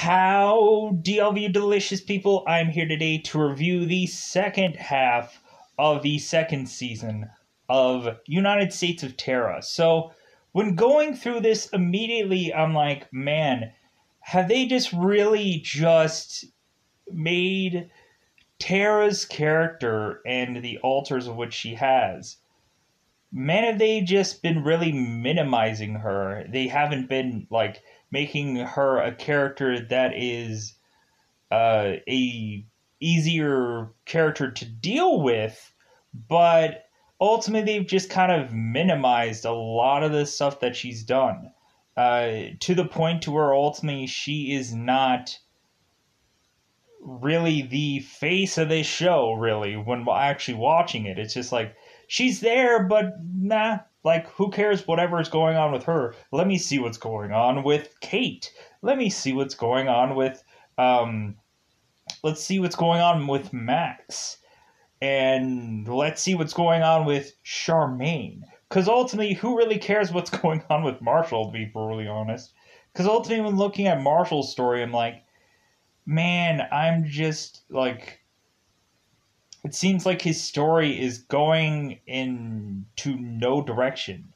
How DLV delicious people, I'm here today to review the second half of the second season of United States of Tara. So, when going through this immediately, I'm like, man, have they just really just made Tara's character and the alters of which she has? Man, have they just been really minimizing her? They haven't been like making her a character that is uh, a easier character to deal with, but ultimately they've just kind of minimized a lot of the stuff that she's done uh, to the point to where ultimately she is not really the face of this show really when actually watching it. It's just like she's there but nah like, who cares whatever is going on with her? Let me see what's going on with Kate. Let me see what's going on with, um, let's see what's going on with Max. And let's see what's going on with Charmaine. Because ultimately, who really cares what's going on with Marshall, to be brutally honest? Because ultimately, when looking at Marshall's story, I'm like, man, I'm just like it seems like his story is going into no direction.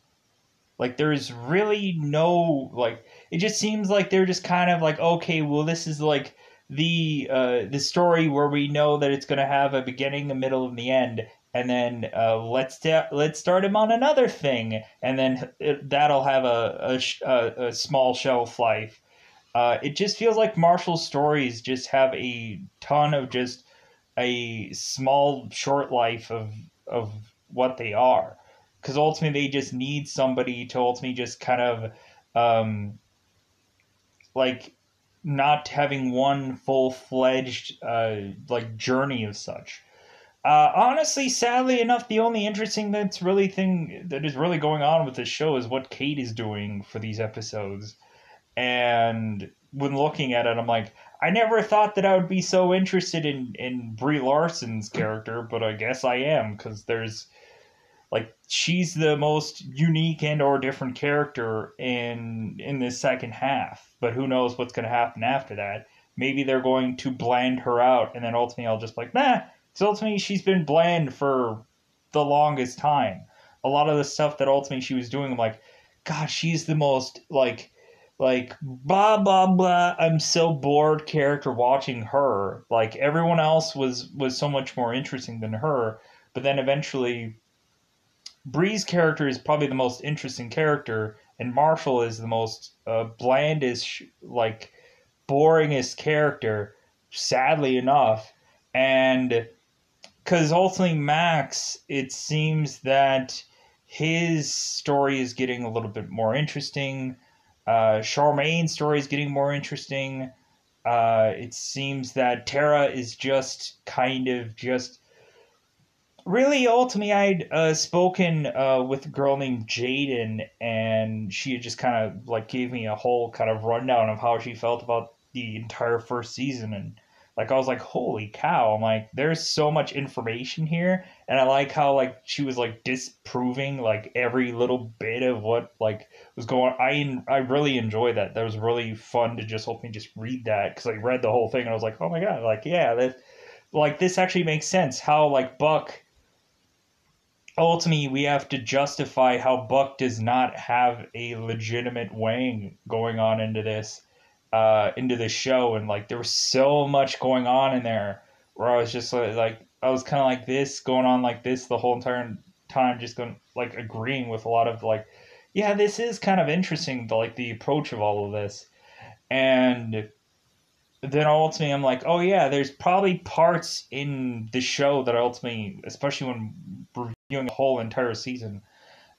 Like there's really no like it just seems like they're just kind of like okay, well this is like the uh the story where we know that it's going to have a beginning, a middle and the end and then uh, let's ta- let's start him on another thing and then it, that'll have a, a, a small shelf life. Uh, it just feels like Marshall's stories just have a ton of just a small short life of of what they are. Because ultimately they just need somebody to ultimately just kind of um, like not having one full-fledged uh, like journey of such. Uh, honestly sadly enough the only interesting that's really thing that is really going on with this show is what kate is doing for these episodes. And when looking at it i'm like I never thought that I would be so interested in in Brie Larson's character, but I guess I am because there's like she's the most unique and or different character in in this second half. But who knows what's going to happen after that? Maybe they're going to bland her out, and then ultimately I'll just like, nah. Because ultimately she's been bland for the longest time. A lot of the stuff that ultimately she was doing, I'm like, God, she's the most like like blah blah blah. I'm so bored character watching her. Like everyone else was was so much more interesting than her. But then eventually brie's character is probably the most interesting character and marshall is the most uh, blandest like boringest character sadly enough. And because ultimately max it seems that his story is getting a little bit more interesting uh, Charmaine's story is getting more interesting. Uh, it seems that Tara is just kind of just really ultimately I'd uh, spoken uh, with a girl named Jaden and she just kind of like gave me a whole kind of rundown of how she felt about the entire first season and like I was like, holy cow! I'm like, there's so much information here, and I like how like she was like disproving like every little bit of what like was going. I I really enjoy that. That was really fun to just help me just read that because I read the whole thing and I was like, oh my god, like yeah, that like this actually makes sense. How like Buck ultimately we have to justify how Buck does not have a legitimate Wang going on into this uh, into the show, and like there was so much going on in there where I was just like, I was kind of like this going on like this the whole entire time, just going like agreeing with a lot of like, yeah, this is kind of interesting, the, like the approach of all of this, and then ultimately I'm like, oh yeah, there's probably parts in the show that ultimately, especially when reviewing a whole entire season,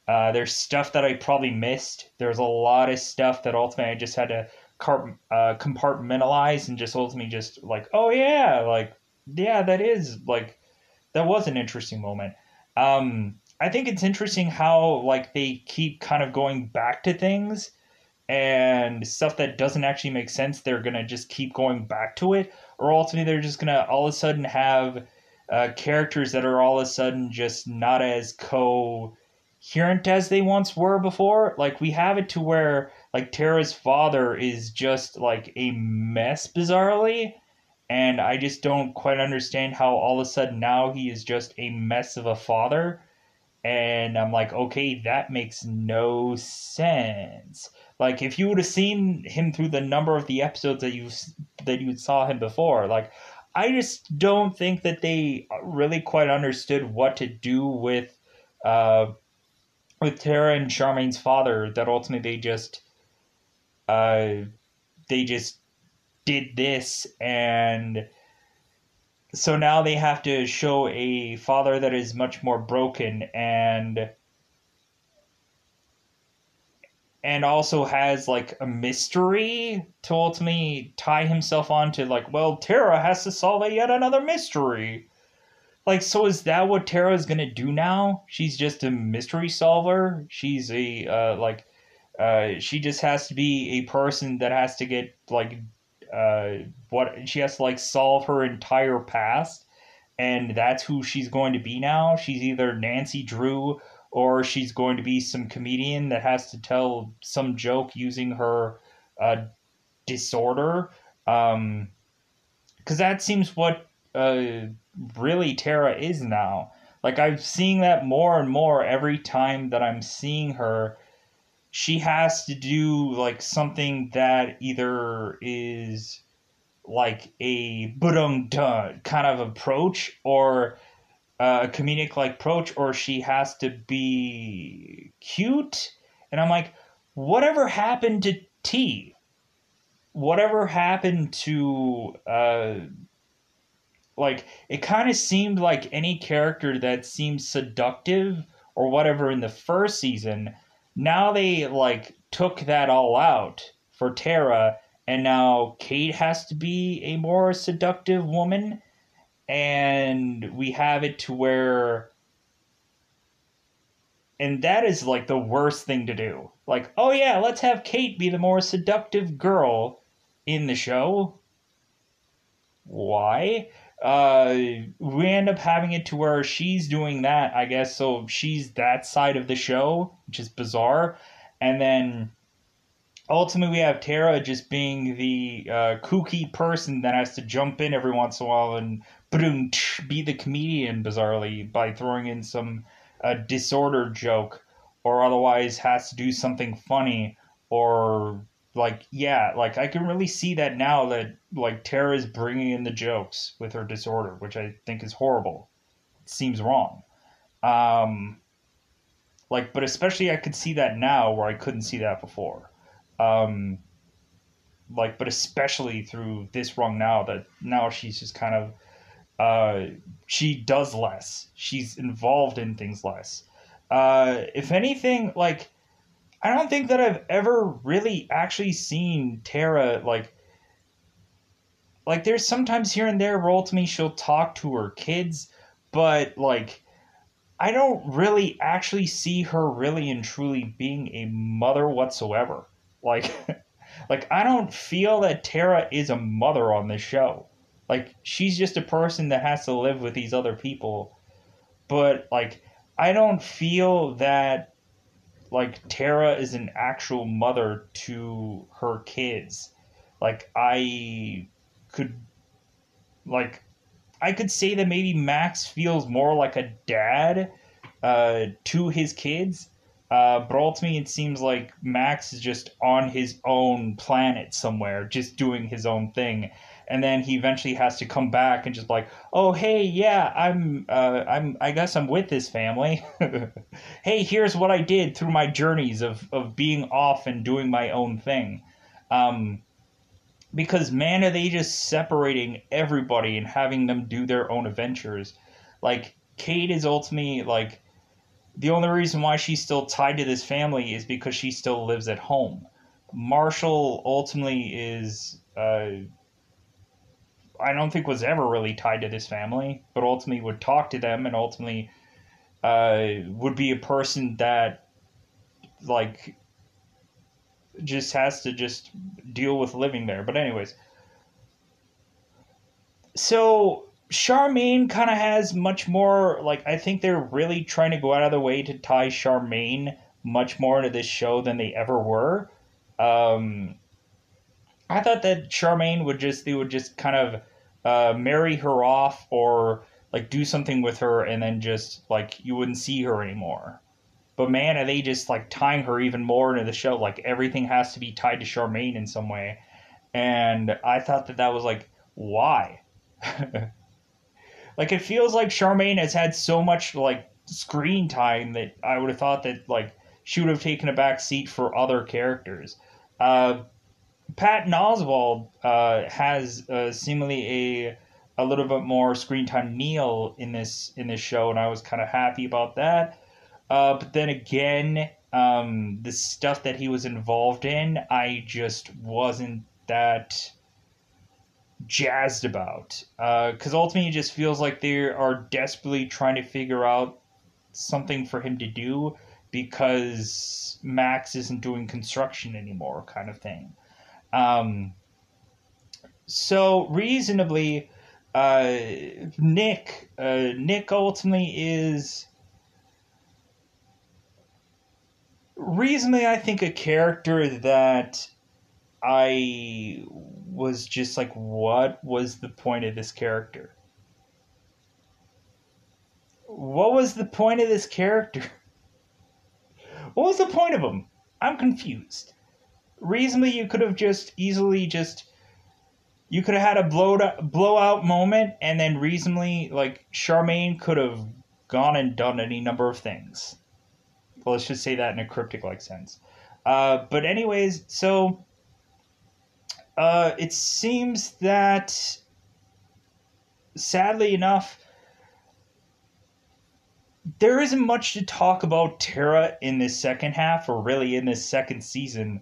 uh, there's stuff that I probably missed. There's a lot of stuff that ultimately I just had to uh, compartmentalize and just ultimately just like, oh yeah, like yeah, that is like that was an interesting moment. Um, I think it's interesting how like they keep kind of going back to things and stuff that doesn't actually make sense. They're gonna just keep going back to it, or ultimately they're just gonna all of a sudden have uh, characters that are all of a sudden just not as co coherent as they once were before. Like we have it to where like Tara's father is just like a mess bizarrely and I just don't quite understand how all of a sudden now he is just a mess of a father and I'm like okay that makes no sense. Like if you would have seen him through the number of the episodes that you that you saw him before like I just don't think that they really quite understood what to do with uh with Tara and Charmaine's father that ultimately they just uh, they just did this and so now they have to show a father that is much more broken and and also has like a mystery to ultimately tie himself on to like well tara has to solve yet another mystery. Like so is that what tara is gonna do now? She's just a mystery solver? She's a uh, like uh, she just has to be a person that has to get like uh, what she has to like solve her entire past, and that's who she's going to be now. She's either Nancy Drew or she's going to be some comedian that has to tell some joke using her uh, disorder. Um, because that seems what uh, really Tara is now. Like I'm seeing that more and more every time that I'm seeing her she has to do like something that either is like a budum kind of approach or a comedic like approach or she has to be cute. And i'm like whatever happened to t? Whatever happened to uh like it kind of seemed like any character that seemed seductive or whatever in the first season now they like took that all out for Tara, and now Kate has to be a more seductive woman, and we have it to where. And that is like the worst thing to do. Like, oh yeah, let's have Kate be the more seductive girl in the show. Why? Uh, we end up having it to where she's doing that, I guess. So she's that side of the show, which is bizarre. And then ultimately, we have Tara just being the uh, kooky person that has to jump in every once in a while and be the comedian bizarrely by throwing in some uh, disorder joke, or otherwise has to do something funny or like yeah like i can really see that now that like tara is bringing in the jokes with her disorder which i think is horrible. It seems wrong. Um like but especially i could see that now where i couldn't see that before. Um like but especially through this wrong now that now she's just kind of uh she does less. She's involved in things less. Uh if anything like I don't think that I've ever really actually seen Tara like like there's sometimes here and there where ultimately she'll talk to her kids, but like I don't really actually see her really and truly being a mother whatsoever. Like like I don't feel that Tara is a mother on this show. Like she's just a person that has to live with these other people. But like I don't feel that like Tara is an actual mother to her kids. Like I could like I could say that maybe Max feels more like a dad uh, to his kids. Uh, but ultimately, it seems like Max is just on his own planet somewhere, just doing his own thing and then he eventually has to come back and just like, oh hey, yeah, I'm uh, I'm I guess I'm with this family. hey, here's what I did through my journeys of of being off and doing my own thing. Um, because man, are they just separating everybody and having them do their own adventures? Like Kate is ultimately like the only reason why she's still tied to this family is because she still lives at home. Marshall ultimately is uh, I don't think was ever really tied to this family, but ultimately would talk to them and ultimately uh, would be a person that like just has to just deal with living there. But anyways, so Charmaine kind of has much more like I think they're really trying to go out of the way to tie Charmaine much more into this show than they ever were. Um, I thought that Charmaine would just they would just kind of uh, marry her off or like do something with her and then just like you wouldn't see her anymore. But man, are they just like tying her even more into the show? Like everything has to be tied to Charmaine in some way, and I thought that that was like why. like it feels like Charmaine has had so much like screen time that I would have thought that like she would have taken a back seat for other characters. Uh, Patton Oswalt uh, has uh, seemingly a a little bit more screen time Neil in this in this show, and I was kind of happy about that. Uh, but then again, um, the stuff that he was involved in, I just wasn't that jazzed about. Because uh, ultimately, it just feels like they are desperately trying to figure out something for him to do because Max isn't doing construction anymore, kind of thing. Um, so reasonably, uh, Nick, uh, Nick ultimately is reasonably, I think, a character that I was just like, what was the point of this character? What was the point of this character? What was the point of him? I'm confused. Reasonably, you could have just easily just you could have had a blowout blowout moment, and then reasonably, like Charmaine could have gone and done any number of things. Well, let's just say that in a cryptic like sense. Uh, but anyways, so uh, it seems that sadly enough, there isn't much to talk about Tara in this second half, or really in this second season,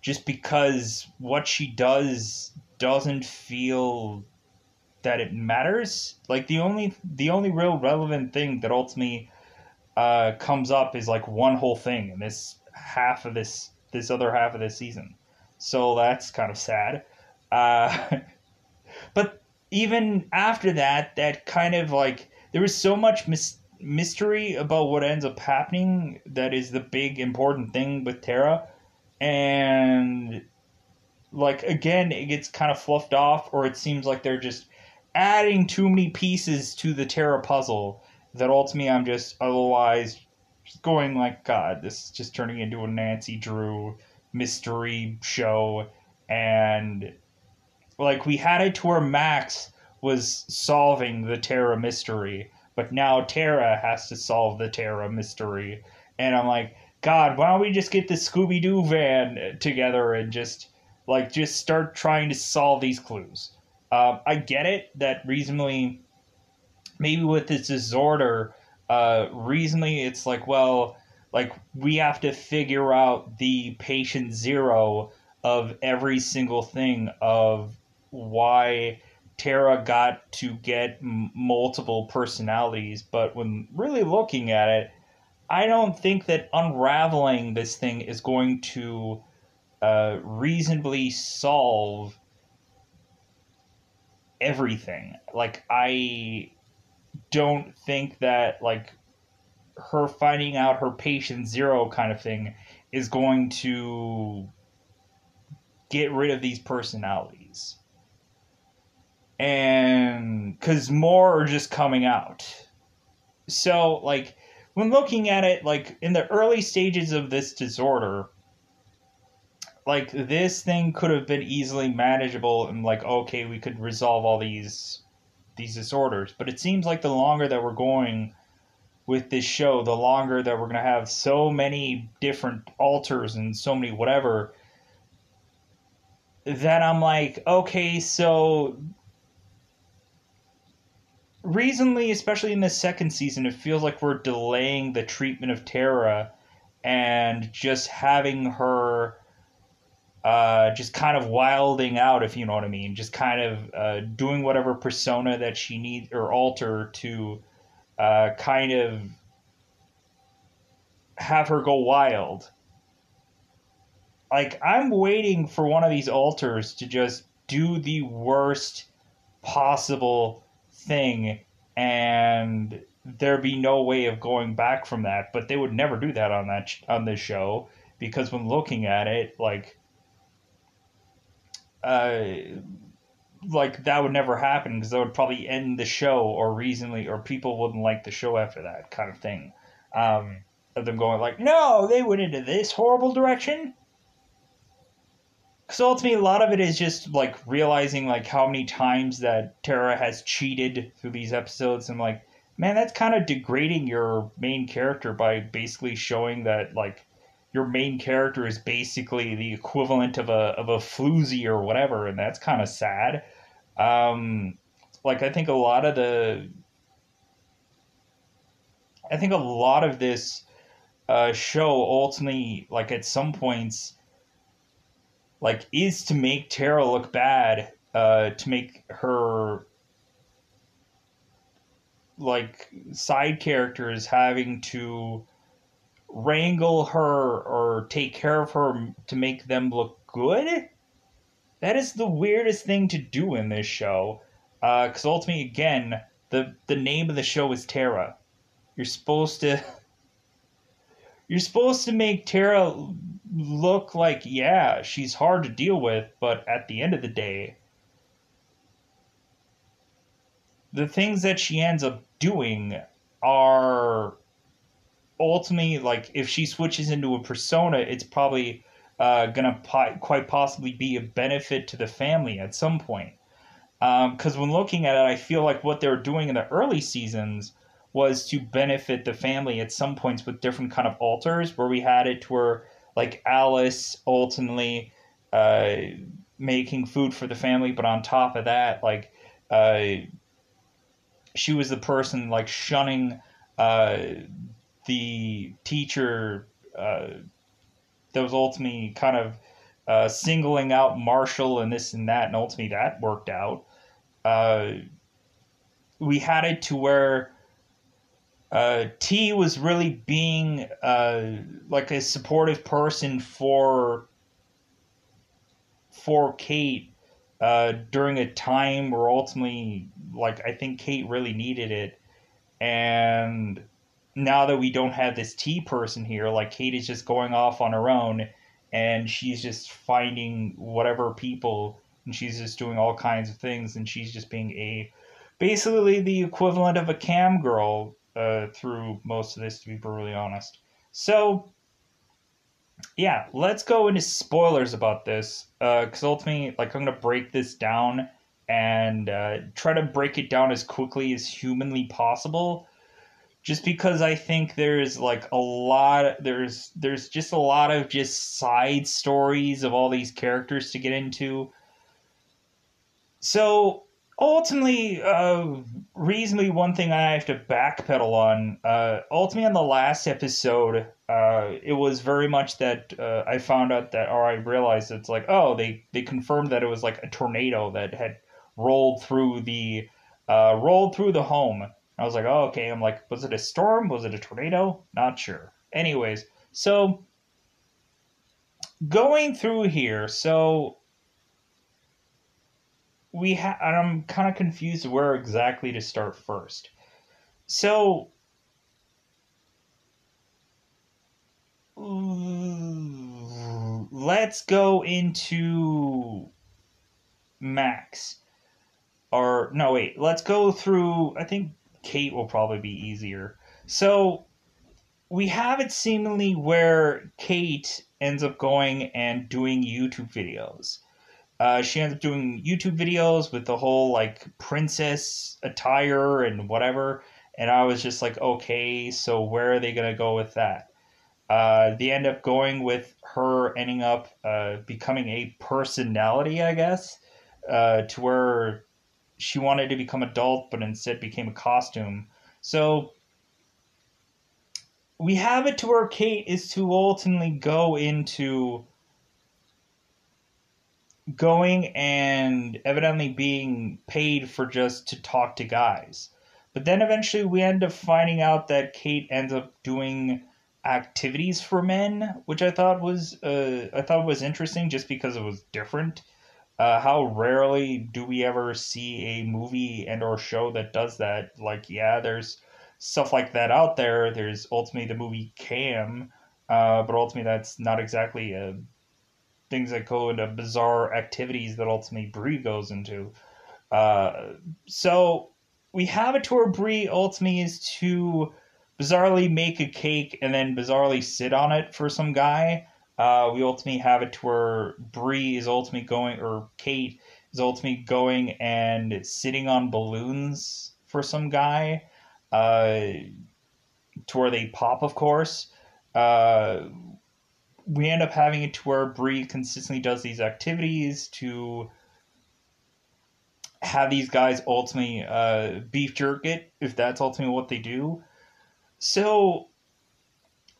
just because what she does doesn't feel that it matters. Like the only the only real relevant thing that ultimately uh, comes up is like one whole thing in this half of this this other half of this season. So that's kind of sad. Uh, but even after that, that kind of like there was so much mis- mystery about what ends up happening that is the big important thing with Tara, and like again, it gets kind of fluffed off, or it seems like they're just adding too many pieces to the tara puzzle that ultimately I'm just otherwise just going like, God, this is just turning into a Nancy Drew mystery show, and like we had it to where Max was solving the tara mystery, but now tara has to solve the tara mystery, and I'm like, God, why don't we just get the Scooby Doo van together and just like just start trying to solve these clues? Um, I get it that reasonably, maybe with this disorder, uh, reasonably it's like, well, like we have to figure out the patient zero of every single thing of why Tara got to get m- multiple personalities, but when really looking at it, I don't think that unraveling this thing is going to uh, reasonably solve everything. Like, I don't think that, like, her finding out her patient zero kind of thing is going to get rid of these personalities and because more are just coming out. So, like, when looking at it, like, in the early stages of this disorder, like, this thing could have been easily manageable and, like, okay, we could resolve all these these disorders. But it seems like the longer that we're going with this show, the longer that we're going to have so many different alters and so many whatever, that I'm like, okay, so recently, especially in the second season, it feels like we're delaying the treatment of Tara and just having her uh, just kind of wilding out, if you know what I mean, just kind of uh, doing whatever persona that she needs or alter to uh, kind of have her go wild. Like, I'm waiting for one of these alters to just do the worst possible thing and there be no way of going back from that but they would never do that on that on this show because when looking at it like uh, like that would never happen because that would probably end the show or reasonably or people wouldn't like the show after that kind of thing. Um, of them going like, no, they went into this horrible direction. Because ultimately, a lot of it is just like realizing like how many times that Tara has cheated through these episodes, and like, man, that's kind of degrading your main character by basically showing that like your main character is basically the equivalent of a of a floozy or whatever, and that's kind of sad. Um, like I think a lot of the, I think a lot of this uh, show ultimately, like at some points, like is to make Tara look bad, uh, to make her like side characters having to wrangle her or take care of her to make them look good. That is the weirdest thing to do in this show. Because uh, ultimately, again, the the name of the show is Tara. You're supposed to. You're supposed to make Tara look like, yeah, she's hard to deal with, but at the end of the day, the things that she ends up doing are ultimately like if she switches into a persona, it's probably uh, gonna po- quite possibly be a benefit to the family at some point. Because um, when looking at it, I feel like what they were doing in the early seasons was to benefit the family at some points with different kind of alters, where we had it to where like Alice ultimately uh, making food for the family, but on top of that, like uh, she was the person like shunning uh, the teacher uh, that was ultimately kind of uh, singling out Marshall and this and that, and ultimately that worked out. Uh, we had it to where uh, T was really being uh, like a supportive person for for Kate uh, during a time where ultimately, like I think Kate really needed it, and now that we don't have this T person here, like Kate is just going off on her own, and she's just finding whatever people, and she's just doing all kinds of things, and she's just being a basically the equivalent of a cam girl uh, through most of this, to be brutally honest. So, yeah, let's go into spoilers about this, because uh, ultimately, like, I'm gonna break this down and uh, try to break it down as quickly as humanly possible just because I think there's like a lot there's there's just a lot of just side stories of all these characters to get into. So ultimately, uh, reasonably, one thing I have to backpedal on. Uh, ultimately, on the last episode, uh, it was very much that uh, I found out that, or I realized it's like, oh, they they confirmed that it was like a tornado that had rolled through the uh, rolled through the home I was like, oh, okay. I'm like, was it a storm? Was it a tornado? Not sure. Anyways, so going through here, so we have, I'm kind of confused where exactly to start first. So, let's go into Max. Or, no, wait, let's go through, I think Kate will probably be easier. So we have it seemingly where Kate ends up going and doing YouTube videos. Uh, she ends up doing YouTube videos with the whole like princess attire and whatever. And I was just like, okay, so where are they gonna go with that? Uh, they end up going with her ending up uh, becoming a personality, I guess, uh, to where she wanted to become adult, but instead became a costume. So we have it to where Kate is to ultimately go into going and evidently being paid for just to talk to guys. But then eventually we end up finding out that Kate ends up doing activities for men, which I thought was uh, I thought was interesting just because it was different. Uh, how rarely do we ever see a movie and or show that does that? Like, yeah, there's stuff like that out there. There's ultimately the movie Cam, uh, but ultimately that's not exactly a things that go into bizarre activities that ultimately Brie goes into. Uh, so we have a tour Brie ultimately is to bizarrely make a cake and then bizarrely sit on it for some guy. Uh, we ultimately have it to where Brie is ultimately going, or Kate is ultimately going and sitting on balloons for some guy. Uh, to where they pop, of course. Uh, we end up having it to where Brie consistently does these activities to have these guys ultimately uh, beef jerk it, if that's ultimately what they do. So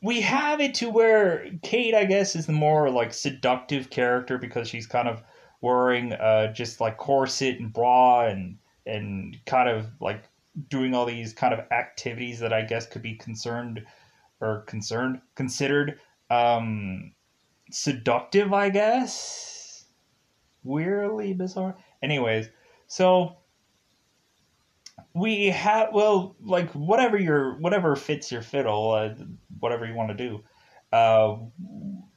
we have it to where Kate, I guess, is the more like seductive character because she's kind of wearing uh, just like corset and bra and and kind of like doing all these kind of activities that I guess could be concerned or concerned considered um, seductive, I guess. Weirdly bizarre. Anyways, so we have well, like whatever your whatever fits your fiddle, uh, whatever you want to do. Uh,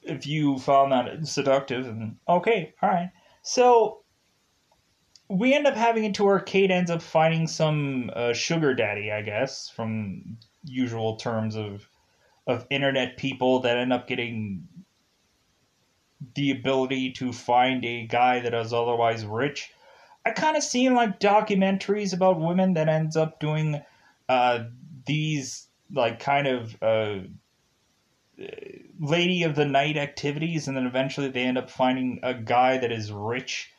if you found that seductive, and okay, all right. So we end up having it to where Kate ends up finding some uh, sugar daddy, I guess, from usual terms of of internet people that end up getting the ability to find a guy that is otherwise rich. I kind of seen like documentaries about women that ends up doing uh, these like kind of uh, lady of the night activities, and then eventually they end up finding a guy that is rich.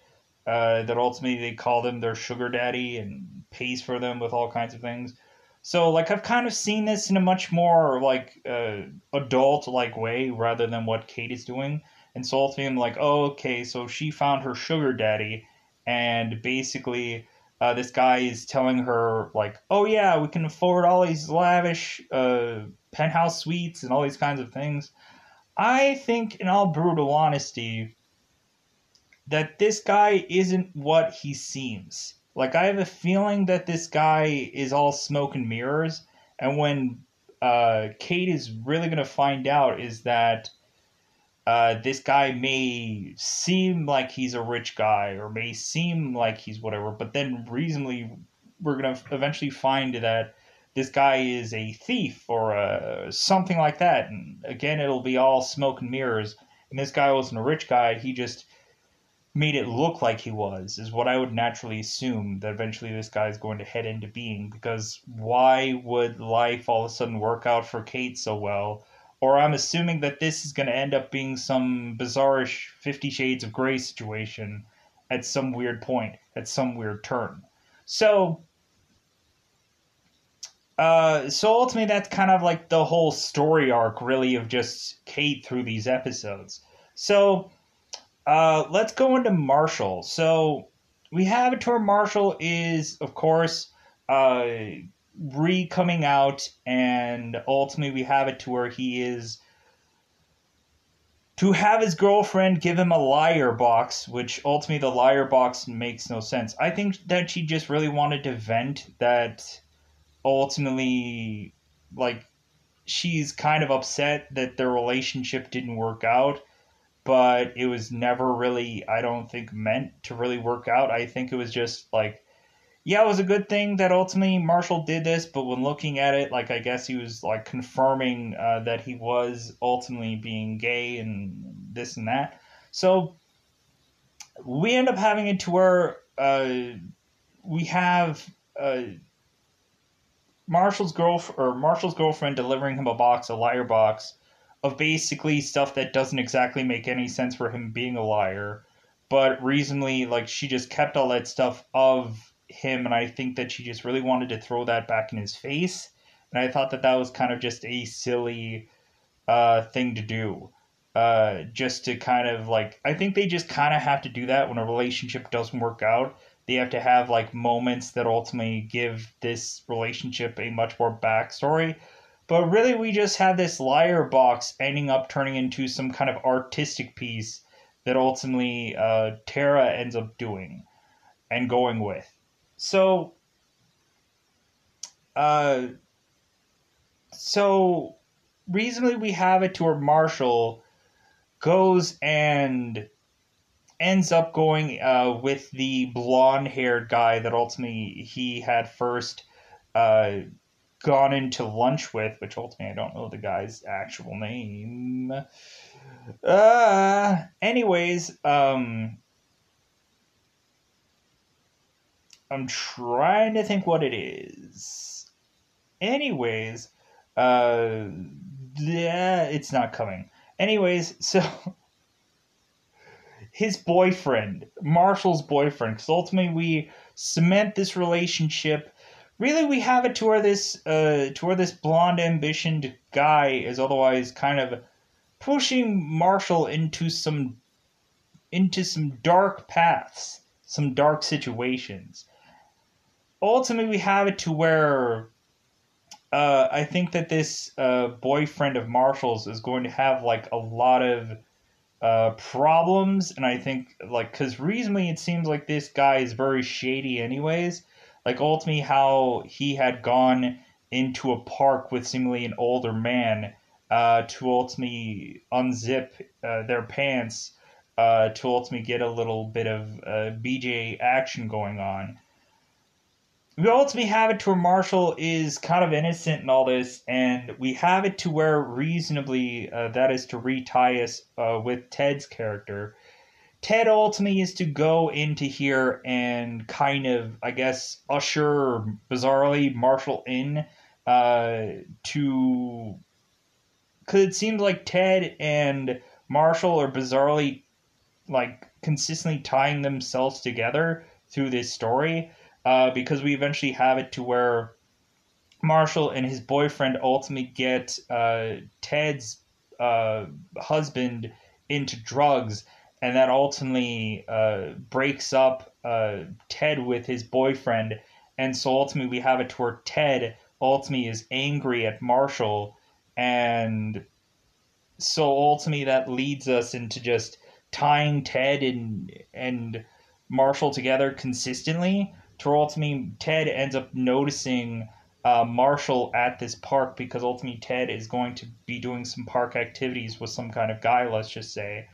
Uh, that ultimately they call them their sugar daddy and pays for them with all kinds of things. So like I've kind of seen this in a much more like uh, adult like way rather than what Kate is doing. And so ultimately I'm like, oh okay, so she found her sugar daddy, and basically uh, this guy is telling her like, oh yeah, we can afford all these lavish uh, penthouse suites and all these kinds of things. I think, in all brutal honesty, that this guy isn't what he seems. Like I have a feeling that this guy is all smoke and mirrors, and when uh, Kate is really gonna find out is that uh, this guy may seem like he's a rich guy or may seem like he's whatever, but then reasonably we're gonna eventually find that this guy is a thief or uh, something like that. And again, it'll be all smoke and mirrors. And this guy wasn't a rich guy. He just made it look like he was is what I would naturally assume that eventually this guy is going to head into being because why would life all of a sudden work out for Kate so well? Or I'm assuming that this is going to end up being some bizarrish Fifty Shades of Grey situation at some weird point, at some weird turn. So, uh, so ultimately, that's kind of like the whole story arc, really, of just Kate through these episodes. So, uh, let's go into Marshall. So we have it to where Marshall is, of course, uh, re coming out, and ultimately we have it to where he is to have his girlfriend give him a liar box, which ultimately the liar box makes no sense. I think that she just really wanted to vent that ultimately, like, she's kind of upset that their relationship didn't work out but it was never really, I don't think, meant to really work out. I think it was just like, yeah, it was a good thing that ultimately Marshall did this, but when looking at it, like, I guess he was like confirming uh, that he was ultimately being gay and this and that. So we end up having it to where uh, we have. Uh, Marshall's girl or Marshall's girlfriend delivering him a box, a liar box, of basically stuff that doesn't exactly make any sense for him being a liar, but reasonably, like, she just kept all that stuff of him, and I think that she just really wanted to throw that back in his face. And I thought that that was kind of just a silly uh, thing to do. Uh, just to kind of like, I think they just kind of have to do that when a relationship doesn't work out. They have to have like moments that ultimately give this relationship a much more backstory but really, we just have this liar box ending up turning into some kind of artistic piece that ultimately uh, Tara ends up doing and going with. So, uh, so reasonably, we have it to where Marshall goes and ends up going uh, with the blonde haired guy that ultimately he had first uh, gone into lunch with, which ultimately I don't know the guy's actual name. Uh, anyways, um, I'm trying to think what it is. Anyways, uh, yeah, it's not coming. Anyways, so his boyfriend, Marshall's boyfriend, because ultimately we cement this relationship. Really, we have it to where this, uh, to where this blonde ambitioned guy is otherwise kind of pushing Marshall into some, into some dark paths, some dark situations. Ultimately, we have it to where uh, I think that this uh, boyfriend of Marshall's is going to have like a lot of uh, problems, and I think like because reasonably it seems like this guy is very shady, anyways. Like ultimately, how he had gone into a park with seemingly an older man uh, to ultimately unzip uh, their pants uh, to ultimately get a little bit of uh, BJ action going on we ultimately have it to where Marshall is kind of innocent in all this, and we have it to where reasonably uh, that is to retie us uh, with Ted's character. Ted ultimately is to go into here and kind of, I guess, usher bizarrely Marshall in uh, to. Because it seems like Ted and Marshall are bizarrely, like, consistently tying themselves together through this story uh, because we eventually have it to where Marshall and his boyfriend ultimately get uh, Ted's uh, husband into drugs, and that ultimately uh, breaks up uh, Ted with his boyfriend. And so ultimately, we have it where Ted ultimately is angry at Marshall, and so ultimately that leads us into just tying Ted and and Marshall together consistently to ultimately Ted ends up noticing uh, Marshall at this park because ultimately Ted is going to be doing some park activities with some kind of guy, let's just say.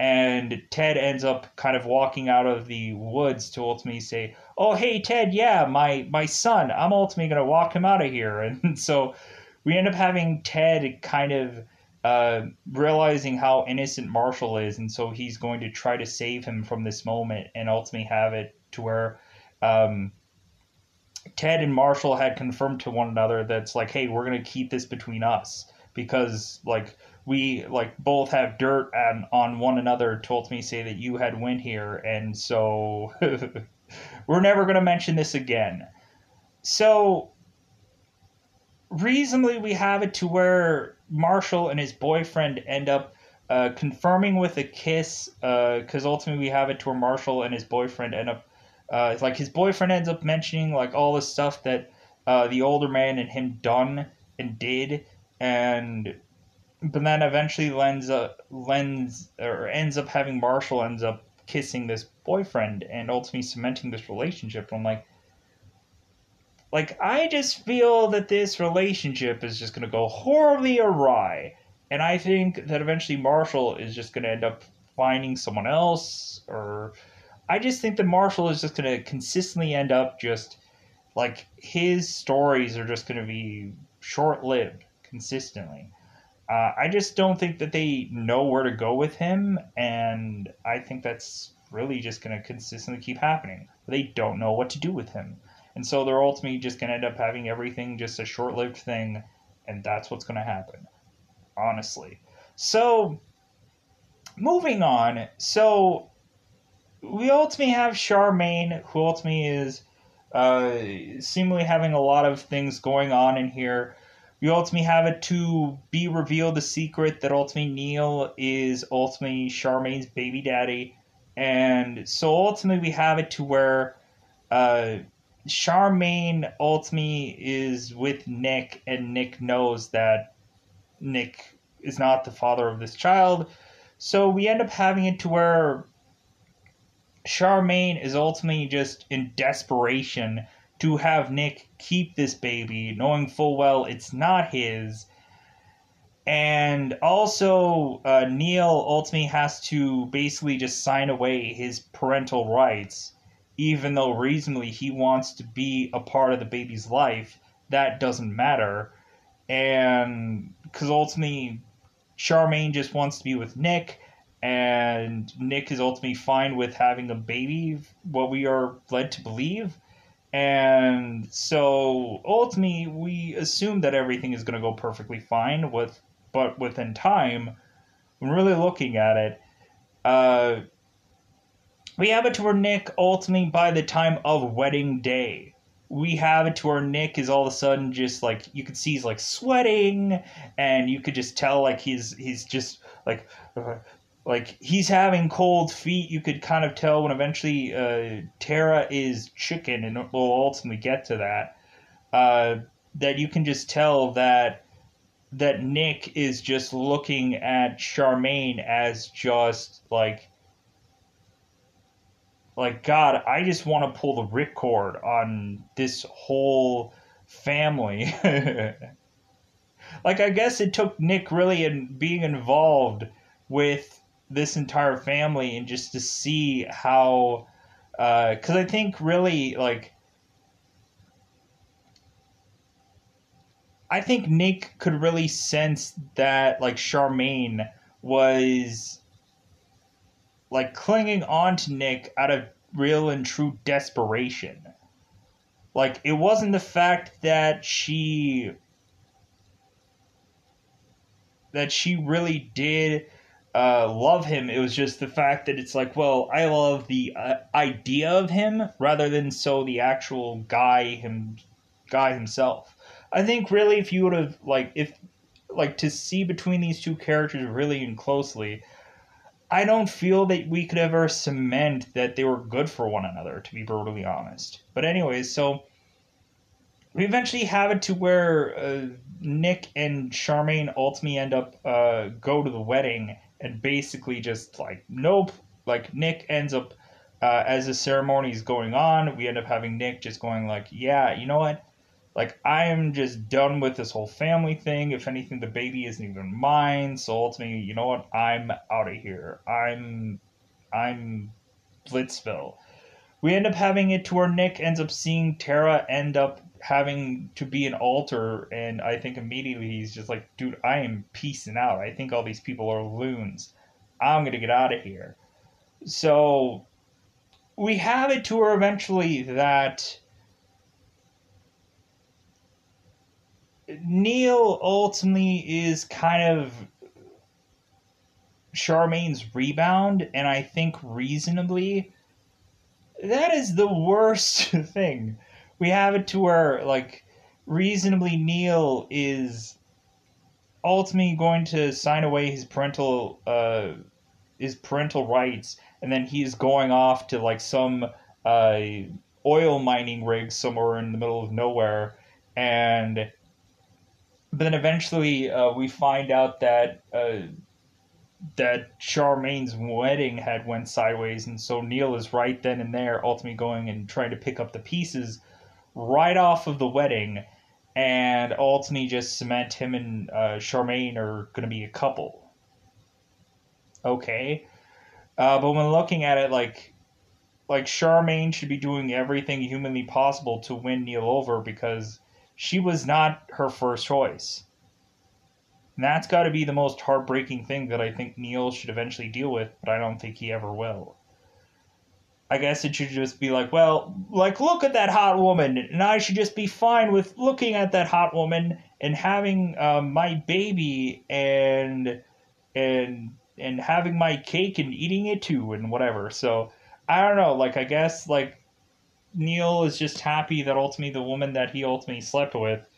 And Ted ends up kind of walking out of the woods to ultimately say, "Oh, hey Ted, yeah, my my son. I'm ultimately gonna walk him out of here." And so we end up having Ted kind of uh, realizing how innocent Marshall is, and so he's going to try to save him from this moment and ultimately have it to where um, Ted and Marshall had confirmed to one another that's like, hey, we're gonna keep this between us because like we like both have dirt and on one another told me say that you had win here and so we're never gonna mention this again. So reasonably we have it to where Marshall and his boyfriend end up uh, confirming with a kiss because uh, ultimately we have it to where Marshall and his boyfriend end up uh, like his boyfriend ends up mentioning like all the stuff that uh, the older man and him done and did, and but then eventually lends up lends or ends up having Marshall ends up kissing this boyfriend and ultimately cementing this relationship. I'm like, like I just feel that this relationship is just gonna go horribly awry, and I think that eventually Marshall is just gonna end up finding someone else or I just think that Marshall is just going to consistently end up just like his stories are just going to be short lived consistently. Uh, I just don't think that they know where to go with him, and I think that's really just going to consistently keep happening. They don't know what to do with him. And so they're ultimately just going to end up having everything just a short lived thing, and that's what's going to happen. Honestly. So, moving on. So, we ultimately have Charmaine, who ultimately is uh, seemingly having a lot of things going on in here. We ultimately have it to be revealed the secret that ultimately Neil is ultimately Charmaine's baby daddy. And so ultimately we have it to where uh, Charmaine ultimately is with Nick, and Nick knows that Nick is not the father of this child. So we end up having it to where Charmaine is ultimately just in desperation to have Nick keep this baby, knowing full well it's not his. And also, uh, Neil ultimately has to basically just sign away his parental rights, even though reasonably he wants to be a part of the baby's life. That doesn't matter. And because ultimately, Charmaine just wants to be with Nick, and Nick is ultimately fine with having a baby, what we are led to believe. And so ultimately, we assume that everything is going to go perfectly fine with, but within time, really looking at it, uh, we have it to where Nick ultimately by the time of wedding day, we have it to where Nick is all of a sudden just like you could see he's like sweating, and you could just tell like he's he's just like like he's having cold feet. You could kind of tell when eventually uh, Tara is chicken, and we'll ultimately get to that. Uh, that you can just tell that that Nick is just looking at Charmaine as just like like God, I just want to pull the ripcord on this whole family. like I guess it took Nick really in being involved with this entire family and just to see how uh, because uh, I think really like I think Nick could really sense that like Charmaine was like clinging on to Nick out of real and true desperation. Like it wasn't the fact that she that she really did uh, love him. It was just the fact that it's like, well, I love the uh, idea of him rather than so the actual guy him guy himself. I think really, if you would have like if like to see between these two characters really and closely, I don't feel that we could ever cement that they were good for one another. To be brutally honest, but anyways, so we eventually have it to where uh, Nick and Charmaine ultimately end up uh, go to the wedding and basically just like nope like nick ends up uh, as the ceremony is going on we end up having nick just going like yeah you know what? Like i am just done with this whole family thing. If anything the baby isn't even mine so ultimately you know what? I'm out of here. I'm i'm blitzville. We end up having it to where nick ends up seeing tara end up having to be an altar and i think immediately he's just like dude i am piecing out. I think all these people are loons. I'm gonna get out of here. So we have it to her eventually that neil ultimately is kind of charmaine's rebound and i think reasonably that is the worst thing we have it to where like reasonably Neil is ultimately going to sign away his parental uh his parental rights and then he's going off to like some uh oil mining rig somewhere in the middle of nowhere. And but then eventually uh, we find out that uh, that Charmaine's wedding had went sideways and so Neil is right then and there ultimately going and trying to pick up the pieces right off of the wedding, and ultimately just cement him and uh, Charmaine are going to be a couple. Okay, uh, but when looking at it, like like Charmaine should be doing everything humanly possible to win Neil over because she was not her first choice. And that's got to be the most heartbreaking thing that I think Neil should eventually deal with, but I don't think he ever will. I guess it should just be like, well, like, look at that hot woman, and I should just be fine with looking at that hot woman and having um, my baby and and and having my cake and eating it too and whatever. So I don't know. Like, I guess like Neil is just happy that ultimately the woman that he ultimately slept with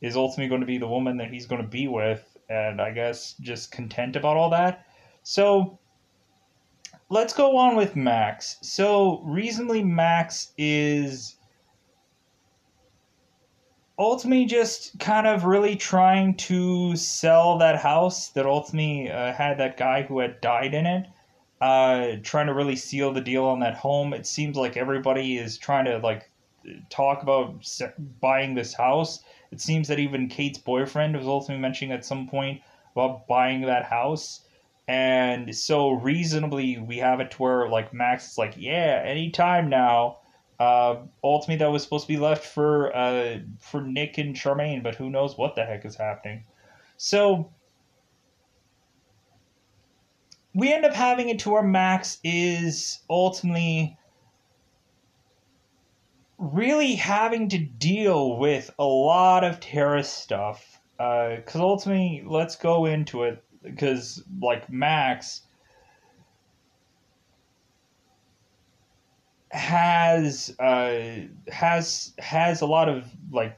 is ultimately going to be the woman that he's going to be with, and I guess just content about all that. So let's go on with Max. So, reasonably, Max is ultimately just kind of really trying to sell that house that ultimately uh, had that guy who had died in it. Uh, trying to really seal the deal on that home. It seems like everybody is trying to like talk about buying this house. It seems that even Kate's boyfriend was ultimately mentioning at some point about buying that house. And so reasonably, we have it to where like Max is like, yeah, anytime now. Uh, ultimately, that was supposed to be left for uh, for Nick and Charmaine, but who knows what the heck is happening. So we end up having it to where Max is ultimately really having to deal with a lot of terrorist stuff. Because uh, ultimately, let's go into it. Because, like, Max has uh, has has a lot of like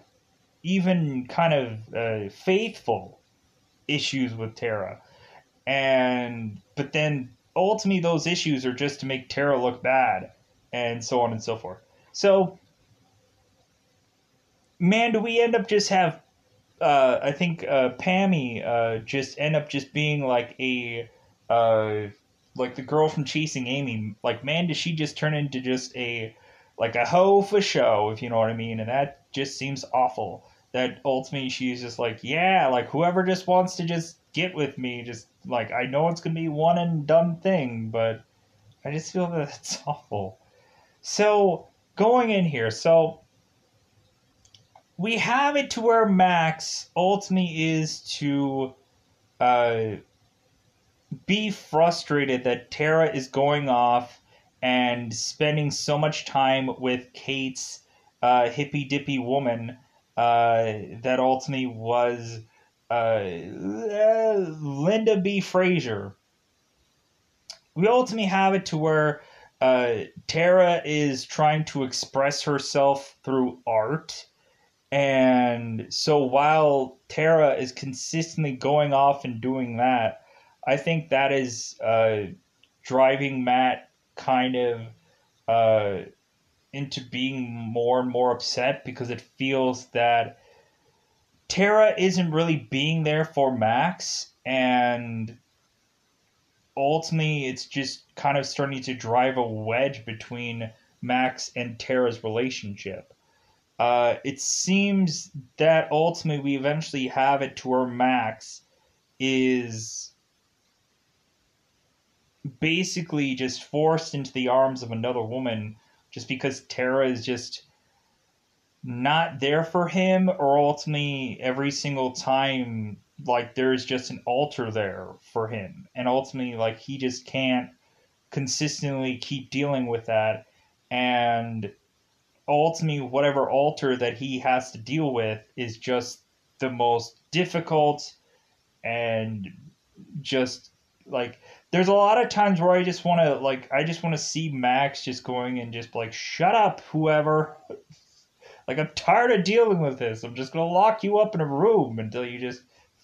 even kind of uh, faithful issues with Tara, and but then ultimately those issues are just to make Tara look bad, and so on and so forth. So, man, do we end up just have? Uh, I think uh, Pammy uh, just end up just being like a uh, like the girl from Chasing Amy. Like, man, does she just turn into just a like a hoe for show, if you know what I mean? And that just seems awful. That ultimately she's just like, yeah, like whoever just wants to just get with me, just like I know it's gonna be one and done thing, but I just feel that it's awful. So going in here, so we have it to where Max ultimately is to uh, be frustrated that Tara is going off and spending so much time with Kate's uh, hippy dippy woman uh, that ultimately was uh, Lynda P. Frazier. We ultimately have it to where uh, Tara is trying to express herself through art. And so while Tara is consistently going off and doing that, I think that is uh, driving Matt kind of uh, into being more and more upset because it feels that Tara isn't really being there for Max, and ultimately it's just kind of starting to drive a wedge between Max and Tara's relationship. Uh, it seems that ultimately we eventually have it to where Max is basically just forced into the arms of another woman just because Tara is just not there for him or ultimately every single time like there's just an altar there for him. And ultimately like he just can't consistently keep dealing with that. And ultimately whatever altar that he has to deal with is just the most difficult and just like there's a lot of times where I just want to like I just want to see Max just going and just like shut up whoever like I'm tired of dealing with this. I'm just going to lock you up in a room until you just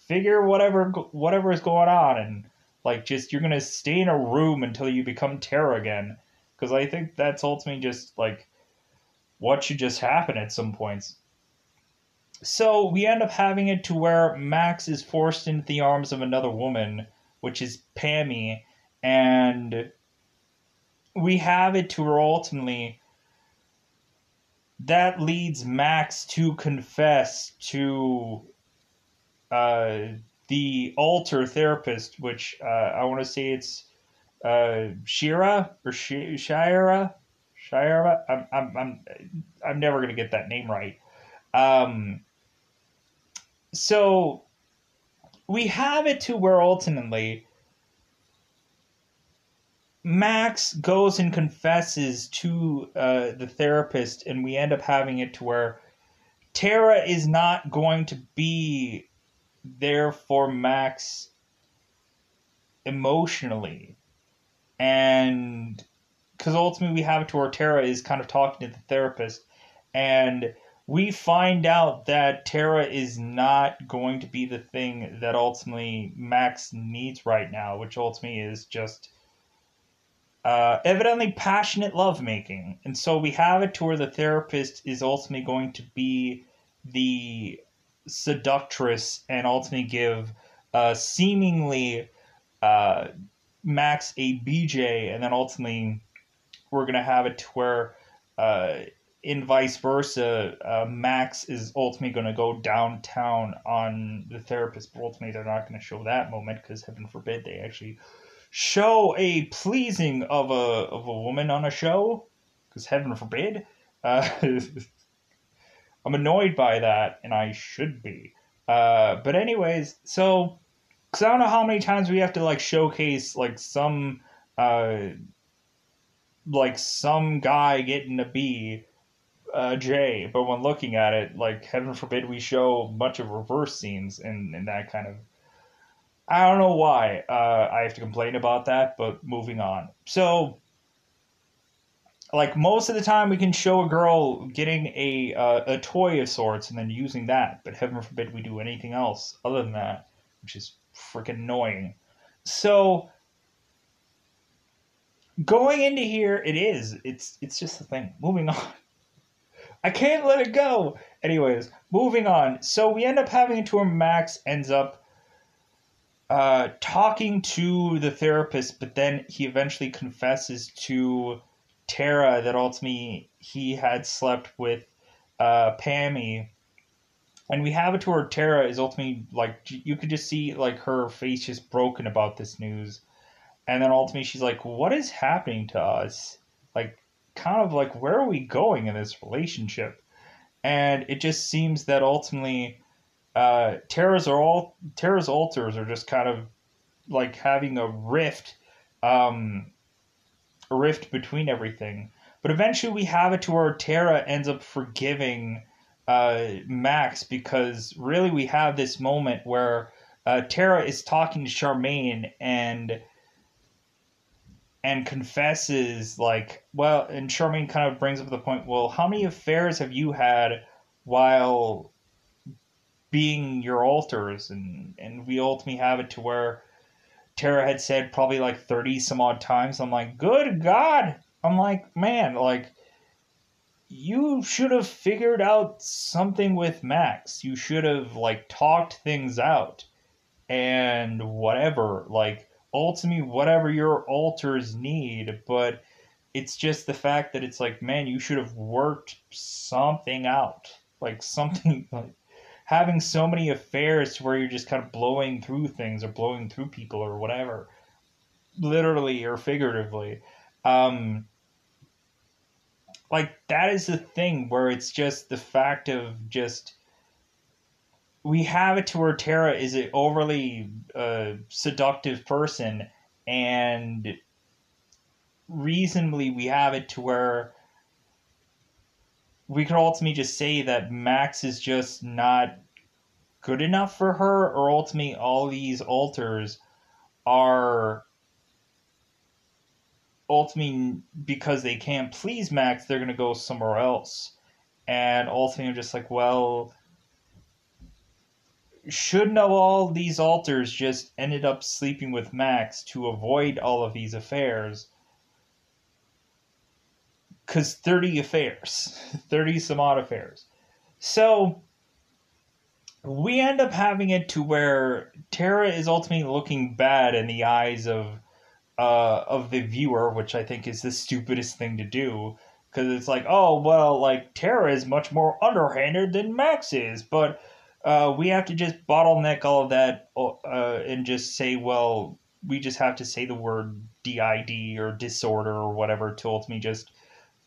figure whatever whatever is going on and like just you're going to stay in a room until you become Tara again because I think that's ultimately just like what should just happen at some points. So we end up having it to where Max is forced into the arms of another woman which is Pammy, and we have it to where ultimately. That leads Max to confess to uh, the altar therapist, which uh, I want to say it's uh, Shira or Sh- Shira. I'm, I'm, I'm, I'm never going to get that name right. Um, so we have it to where ultimately Max goes and confesses to uh, the therapist, and we end up having it to where Tara is not going to be there for Max emotionally. And because ultimately we have it to where Tara is kind of talking to the therapist, and we find out that Tara is not going to be the thing that ultimately Max needs right now, which ultimately is just uh, evidently passionate lovemaking. And so we have it to where the therapist is ultimately going to be the seductress and ultimately give uh, seemingly uh, Max a BJ, and then ultimately we're going to have it to where uh, in vice versa, uh, Max is ultimately going to go downtown on the therapist, but ultimately they're not going to show that moment because heaven forbid they actually show a pleasing of a of a woman on a show because heaven forbid. Uh, I'm annoyed by that, and I should be. Uh, but anyways, so because I don't know how many times we have to like showcase like some uh, like some guy getting a B uh, J, but when looking at it, like heaven forbid we show much of reverse scenes and, and that kind of. I don't know why uh, I have to complain about that, but moving on. So, like most of the time, we can show a girl getting a uh, a toy of sorts and then using that, but heaven forbid we do anything else other than that, which is freaking annoying. So, going into here, it is. It's it's just a thing. Moving on. I can't let it go. Anyways, moving on. So we end up having a tour. Max ends up uh, talking to the therapist, but then he eventually confesses to Tara that ultimately he had slept with uh, Pammy. And we have a tour. Tara is ultimately like you could just see like her face just broken about this news, and then ultimately she's like, "What is happening to us?" Like kind of like where are we going in this relationship? And it just seems that ultimately uh, Tara's are all Tara's alters are just kind of like having a rift, um, a rift between everything. But eventually, we have it to where Tara ends up forgiving uh, Max because really we have this moment where uh, Tara is talking to Charmaine and and confesses like well and charmaine kind of brings up the point well how many affairs have you had while being your alters? And and we ultimately have it to where tara had said probably like 30 some odd times. I'm like good god! I'm like man like you should have figured out something with max. You should have like talked things out and whatever. Like ultimately whatever your alters need, but it's just the fact that it's like, man, you should have worked something out. Like something like having so many affairs where you're just kind of blowing through things or blowing through people or whatever. Literally or figuratively. Um like that is the thing where it's just the fact of just we have it to where Tara is an overly uh, seductive person, and reasonably we have it to where we could ultimately just say that Max is just not good enough for her, or ultimately all these alters are ultimately because they can't please Max, they're gonna go somewhere else. And ultimately, I'm just like, well, shouldn't all these alters just ended up sleeping with Max to avoid all of these affairs? Because 30 affairs, 30 some odd affairs. So we end up having it to where Tara is ultimately looking bad in the eyes of uh, of the viewer, which I think is the stupidest thing to do. Because it's like, oh, well, like, Tara is much more underhanded than Max is, but uh, we have to just bottleneck all of that uh, and just say, well, we just have to say the word DID or disorder or whatever to ultimately just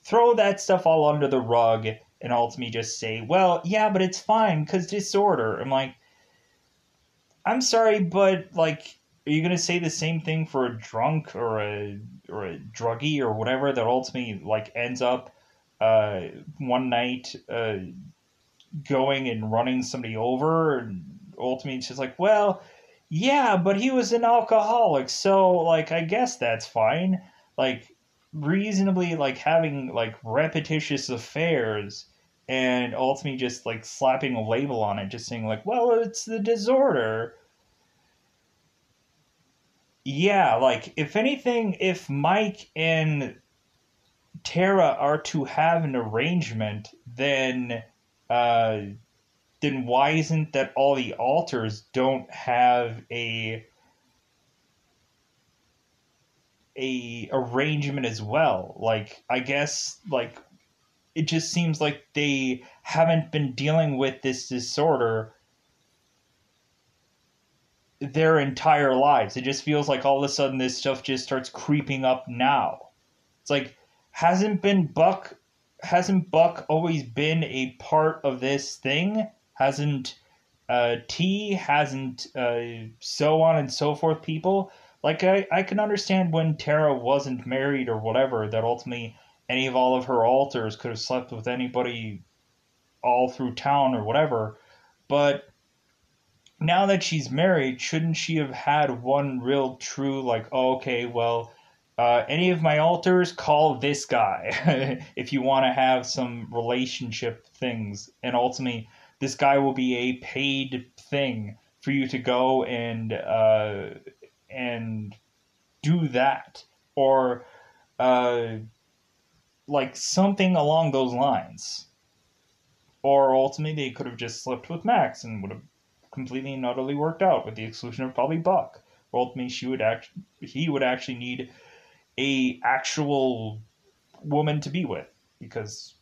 throw that stuff all under the rug and ultimately just say, well, yeah, but it's fine because disorder. I'm like, I'm sorry, but like, are you gonna say the same thing for a drunk or a or a druggie or whatever that ultimately like ends up uh, one night uh, going and running somebody over and ultimately she's like well yeah but he was an alcoholic so like i guess that's fine. Like reasonably like having like repetitious affairs and ultimately just like slapping a label on it just saying like well it's the disorder. Yeah like if anything if mike and tara are to have an arrangement then uh, then why isn't that all the altars don't have a a arrangement as well? Like I guess like it just seems like they haven't been dealing with this disorder their entire lives. It just feels like all of a sudden this stuff just starts creeping up now. It's like hasn't been Buck hasn't Buck always been a part of this thing? Hasn't uh, T hasn't uh, so on and so forth people? Like I, I can understand when Tara wasn't married or whatever that ultimately any of all of her alters could have slept with anybody all through town or whatever. But now that she's married, shouldn't she have had one real true like, oh, okay, well, uh, any of my alters, call this guy if you want to have some relationship things, and ultimately this guy will be a paid thing for you to go and uh, and do that or uh, like something along those lines. Or ultimately, they could have just slept with Max and would have completely and utterly worked out, with the exclusion of probably Buck. Ultimately, she would act, he would actually need a actual woman to be with because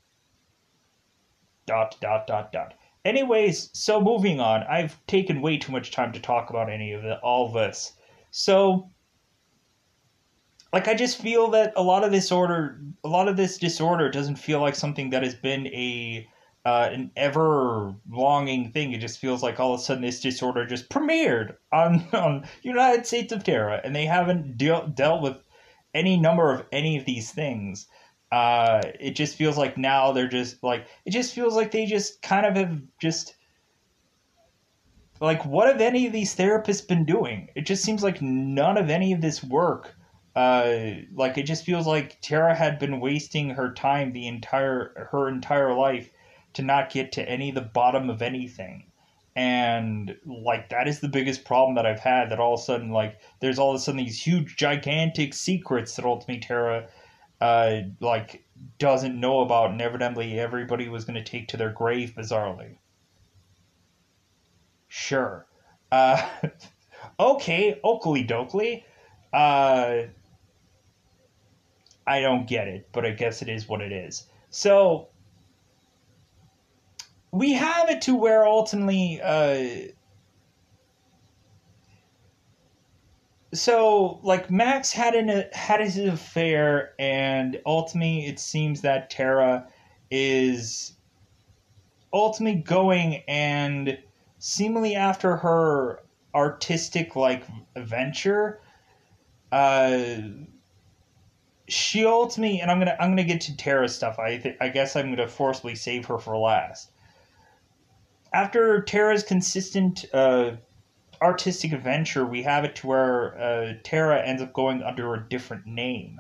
dot dot dot dot. Anyways, so moving on. I've taken way too much time to talk about any of it, all this. So like I just feel that a lot of this order a lot of this disorder doesn't feel like something that has been a uh, an ever longing thing. It just feels like all of a sudden this disorder just premiered on on United States of Tara, and they haven't deal, dealt with any number of any of these things uh, it just feels like now they're just like it just feels like they just kind of have just like what have any of these therapists been doing? It just seems like none of any of this work uh, like it just feels like tara had been wasting her time the entire her entire life to not get to any of the bottom of anything and like that is the biggest problem that i've had that all of a sudden like there's all of a sudden these huge gigantic secrets that ultimately Tara, uh, like doesn't know about, and evidently everybody was going to take to their grave bizarrely. Sure. Uh, okay, Oakley Dokley. Uh, I don't get it, but I guess it is what it is. So we have it to where ultimately uh, so like Max had an had his affair, and ultimately it seems that Tara is ultimately going and seemingly after her artistic like venture. Uh, she ultimately, and I'm gonna I'm gonna get to Tara stuff. I th- I guess I'm gonna forcibly save her for last. After Tara's consistent uh, artistic adventure, we have it to where uh, Tara ends up going under a different name.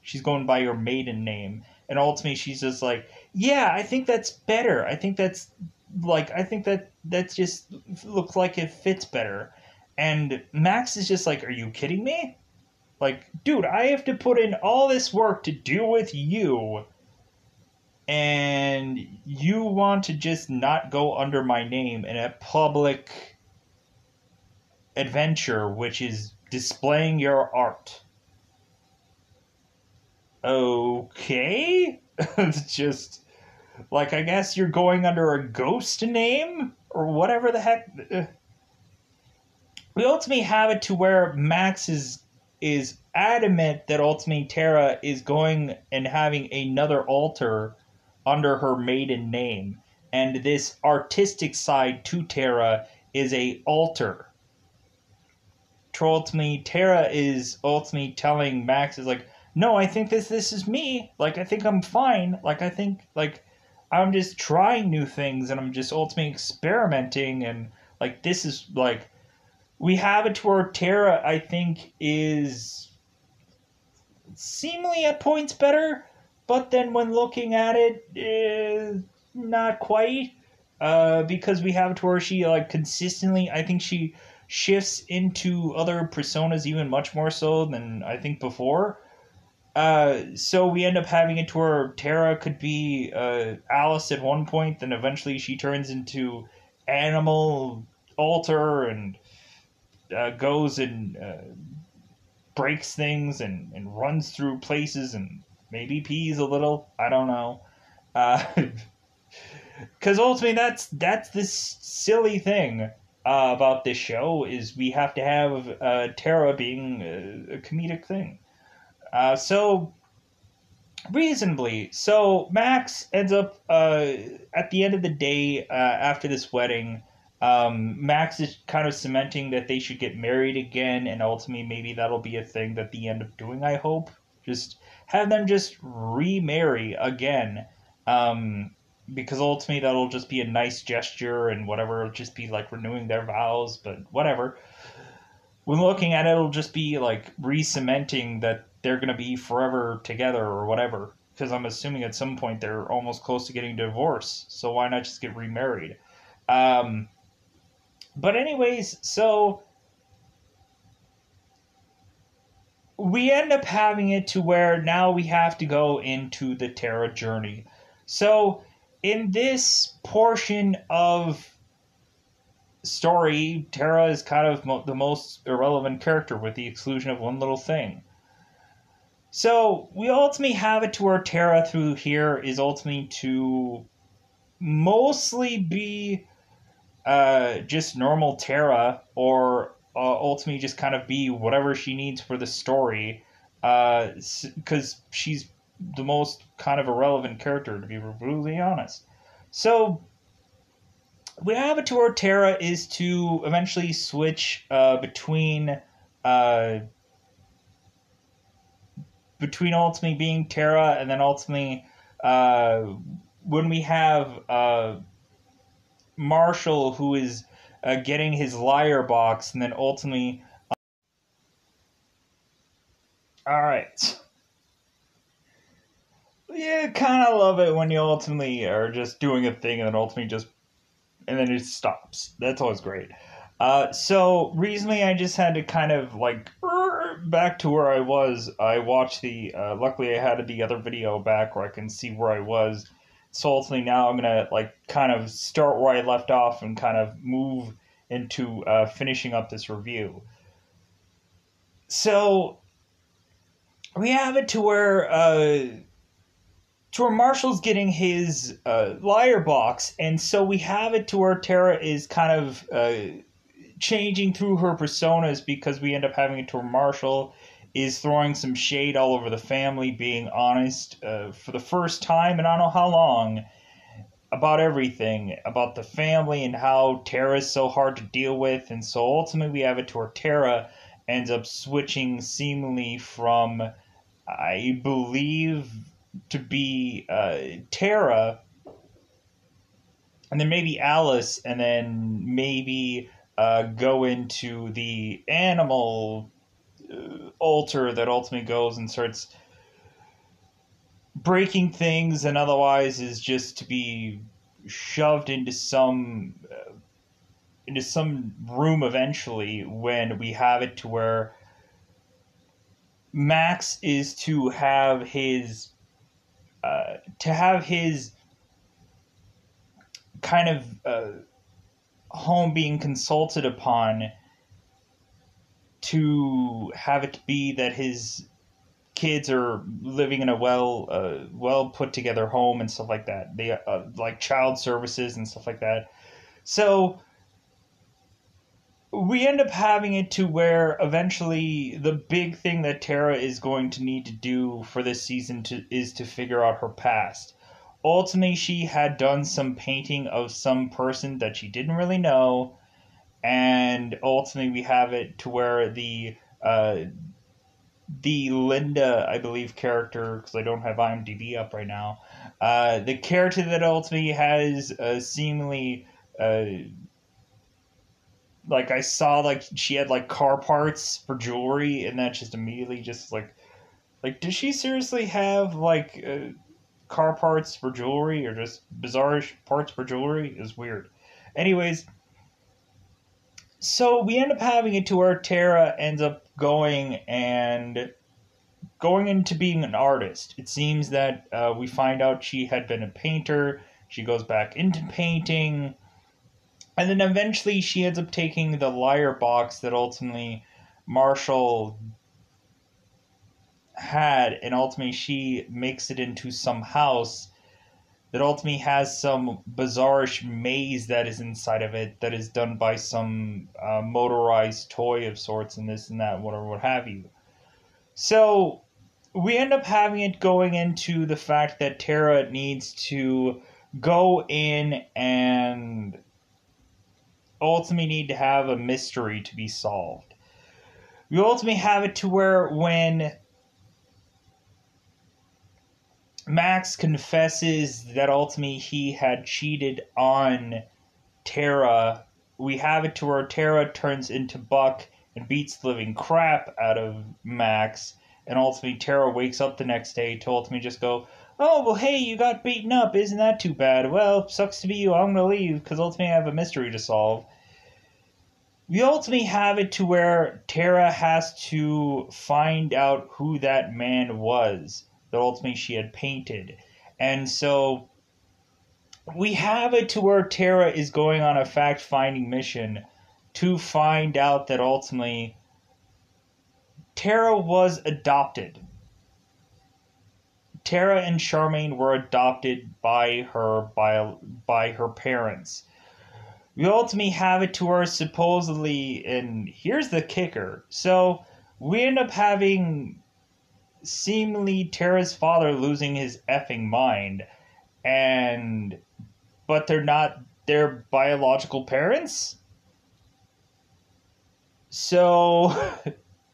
She's going by her maiden name, and ultimately she's just like, "Yeah, I think that's better. I think that's like, I think that that just looks like it fits better." And Max is just like, "Are you kidding me? Like, dude, I have to put in all this work to deal with you." And you want to just not go under my name in a public adventure, which is displaying your art. Okay? it's just like I guess you're going under a ghost name or whatever the heck. We ultimately have it to where Max is is adamant that ultimately Tara is going and having another alter under her maiden name, and this artistic side to Tara is a alter ultimately Tara is ultimately telling Max is like, no, I think this this is me. Like I think I'm fine. Like I think like I'm just trying new things and I'm just ultimately experimenting and like this is like we have it to where Tara I think is seemingly at points better, but then when looking at it, eh, not quite. Uh, because we have to where she like consistently, I think she shifts into other personas even much more so than I think before. Uh, so we end up having it to where Tara could be uh, Alice at one point, then eventually she turns into Animal Alter and uh, goes and uh, breaks things and, and runs through places and maybe pees a little. I don't know. Because uh, ultimately, that's that's this silly thing uh, about this show is we have to have uh, Tara being a, a comedic thing. Uh, so reasonably, so Max ends up uh, at the end of the day uh, after this wedding. Um, Max is kind of cementing that they should get married again, and ultimately maybe that'll be a thing that they end up doing. I hope just have them just remarry again, um, because ultimately that'll just be a nice gesture and whatever. It'll just be like renewing their vows, but whatever. When looking at it, it'll just be like re-cementing that they're gonna be forever together or whatever. Because I'm assuming at some point they're almost close to getting divorced, so why not just get remarried? Um, but anyways, so we end up having it to where now we have to go into the Tara journey. So in this portion of story, Tara is kind of mo- the most irrelevant character with the exclusion of one little thing. So we ultimately have it to where Tara through here is ultimately to mostly be uh, just normal Tara or uh, ultimately just kind of be whatever she needs for the story, because uh, she's the most kind of irrelevant character, to be brutally honest. So we have to where Tara is to eventually switch uh, between uh, between ultimately being Tara and then ultimately uh, when we have uh, Marshall who is uh, getting his liar box, and then ultimately. Uh, all right. Yeah, kind of love it when you ultimately are just doing a thing and then ultimately just. And then it stops. That's always great. Uh, so recently, I just had to kind of like back to where I was. I watched the. Uh, luckily, I had the other video back where I can see where I was so ultimately now I'm gonna like kind of start where I left off and kind of move into uh, finishing up this review. So we have it to where uh, to where Marshall's getting his uh, liar box, and so we have it to where Tara is kind of uh, changing through her personas because we end up having it to where Marshall is throwing some shade all over the family, being honest uh, for the first time and I don't know how long about everything about the family and how Tara is so hard to deal with. And so ultimately, we have it to where Tara ends up switching seemingly from, I believe, to be uh, Tara, and then maybe Alice, and then maybe uh, go into the animal altar that ultimately goes and starts breaking things and otherwise is just to be shoved into some uh, into some room eventually when we have it to where Max is to have his uh, to have his kind of uh, home being consulted upon to have it be that his kids are living in a well uh, well put together home and stuff like that. They uh, like child services and stuff like that. So we end up having it to where eventually the big thing that Tara is going to need to do for this season to is to figure out her past. Ultimately, she had done some painting of some person that she didn't really know and ultimately we have it to where the uh, the Linda, I believe, character because I don't have IMDb up right now. Uh, the character that ultimately has uh, seemingly uh, like I saw like she had like car parts for jewelry, and that just immediately just like like does she seriously have like uh, car parts for jewelry or just bizarre parts for jewelry? Is weird. Anyways, so we end up having it to where Tara ends up going and going into being an artist. It seems that uh, we find out she had been a painter. She goes back into painting. And then eventually she ends up taking the liar box that ultimately Marshall had, and ultimately she makes it into some house that ultimately has some bizarrish maze that is inside of it that is done by some uh, motorized toy of sorts and this and that, whatever, what have you. So we end up having it going into the fact that Tara needs to go in and ultimately need to have a mystery to be solved. We ultimately have it to where when Max confesses that ultimately he had cheated on Tara. We have it to where Tara turns into Buck and beats the living crap out of Max. And ultimately, Tara wakes up the next day to ultimately just go, Oh, well, hey, you got beaten up. Isn't that too bad? Well, sucks to be you. I'm going to leave because ultimately I have a mystery to solve. We ultimately have it to where Tara has to find out who that man was that ultimately she had painted. And so we have it to where Tara is going on a fact finding mission to find out that ultimately Tara was adopted. Tara and Charmaine were adopted by her by by her parents. We ultimately have it to where supposedly, and here's the kicker. So we end up having seemingly Tara's father losing his effing mind, and but they're not their biological parents. So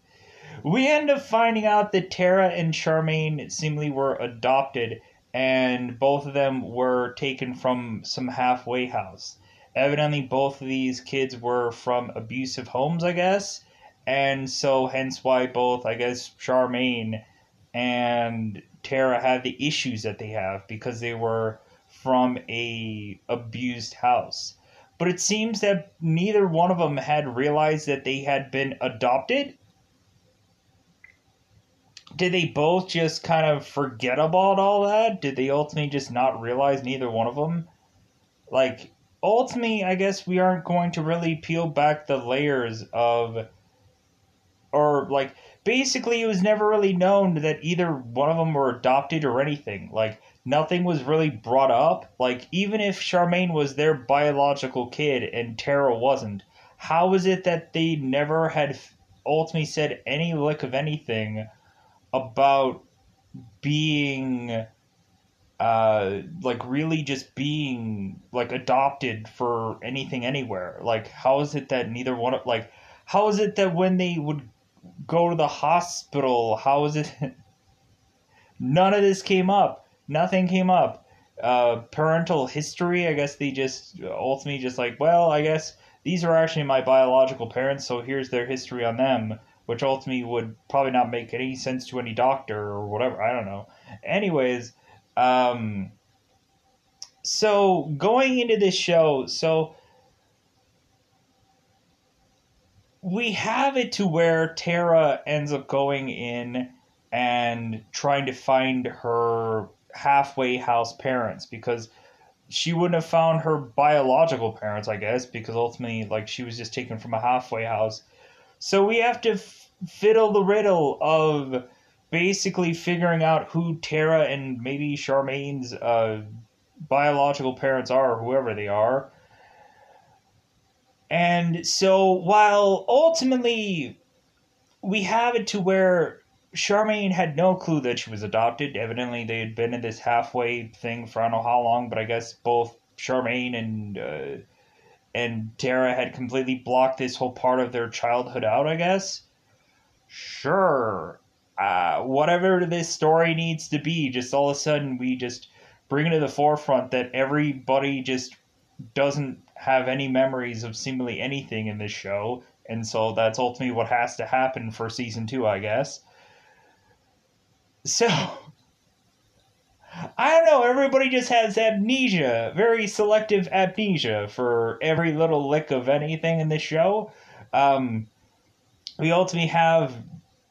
we end up finding out that Tara and Charmaine seemingly were adopted, and both of them were taken from some halfway house. Evidently, both of these kids were from abusive homes, I guess, and so hence why both, I guess, Charmaine and Tara had the issues that they have because they were from a abused house. But it seems that neither one of them had realized that they had been adopted. Did they both just kind of forget about all that? Did they ultimately just not realize neither one of them? Like, ultimately, I guess we aren't going to really peel back the layers of. Or, like, basically it was never really known that either one of them were adopted or anything. Like nothing was really brought up. Like even if Charmaine was their biological kid and Tara wasn't, how is it that they never had ultimately said any lick of anything about being uh like really just being like adopted for anything anywhere like how is it that neither one of like how is it that when they would go to the hospital. How is it? None of this came up. Nothing came up. Uh, parental history. I guess they just ultimately just like, well, I guess these are actually my biological parents, so here's their history on them, which ultimately would probably not make any sense to any doctor or whatever. I don't know. Anyways, um, so going into this show, so we have it to where Tara ends up going in and trying to find her halfway house parents because she wouldn't have found her biological parents, I guess, because ultimately, like, she was just taken from a halfway house. So we have to f- fiddle the riddle of basically figuring out who Tara and maybe Charmaine's uh, biological parents are, whoever they are. And so while ultimately we have it to where Charmaine had no clue that she was adopted, evidently they had been in this halfway thing for I don't know how long, but I guess both Charmaine and uh, and Tara had completely blocked this whole part of their childhood out, I guess. Sure. Uh, whatever this story needs to be, just all of a sudden we just bring it to the forefront that everybody just doesn't have any memories of seemingly anything in this show, and so that's ultimately what has to happen for season two, I guess. So, I don't know, everybody just has amnesia, very selective amnesia for every little lick of anything in this show. Um, we ultimately have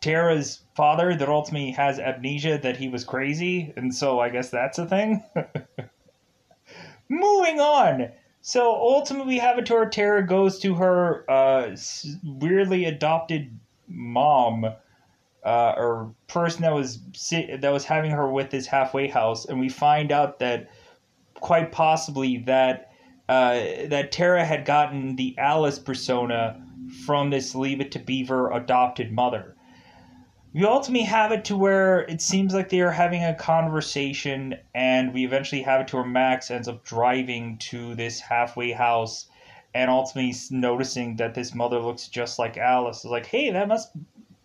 Tara's father that ultimately has amnesia that he was crazy, and so I guess that's a thing. Moving on. So ultimately, Avatar Tara goes to her uh, weirdly adopted mom, uh, or person that was that was having her with this halfway house, and we find out that quite possibly that uh, that Tara had gotten the Alice persona from this Leave It to Beaver adopted mother. We ultimately have it to where it seems like they are having a conversation, and we eventually have it to where Max ends up driving to this halfway house and ultimately noticing that this mother looks just like Alice. Is like, hey, that must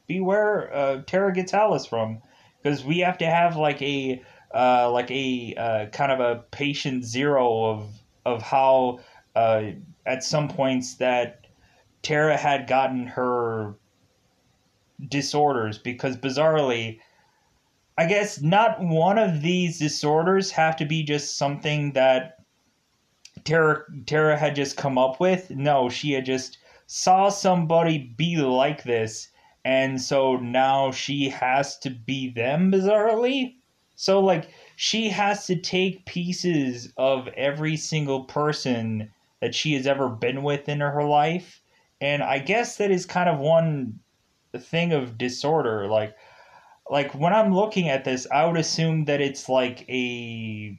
be where uh, Tara gets Alice from, because we have to have like a uh, like a uh, kind of a patient zero of of how uh, at some points that Tara had gotten her disorders because bizarrely I guess not one of these disorders have to be just something that Tara Tara had just come up with. No, she had just saw somebody be like this, and so now she has to be them bizarrely. So like she has to take pieces of every single person that she has ever been with in her life. And I guess that is kind of one thing of disorder. Like like when I'm looking at this, I would assume that it's like a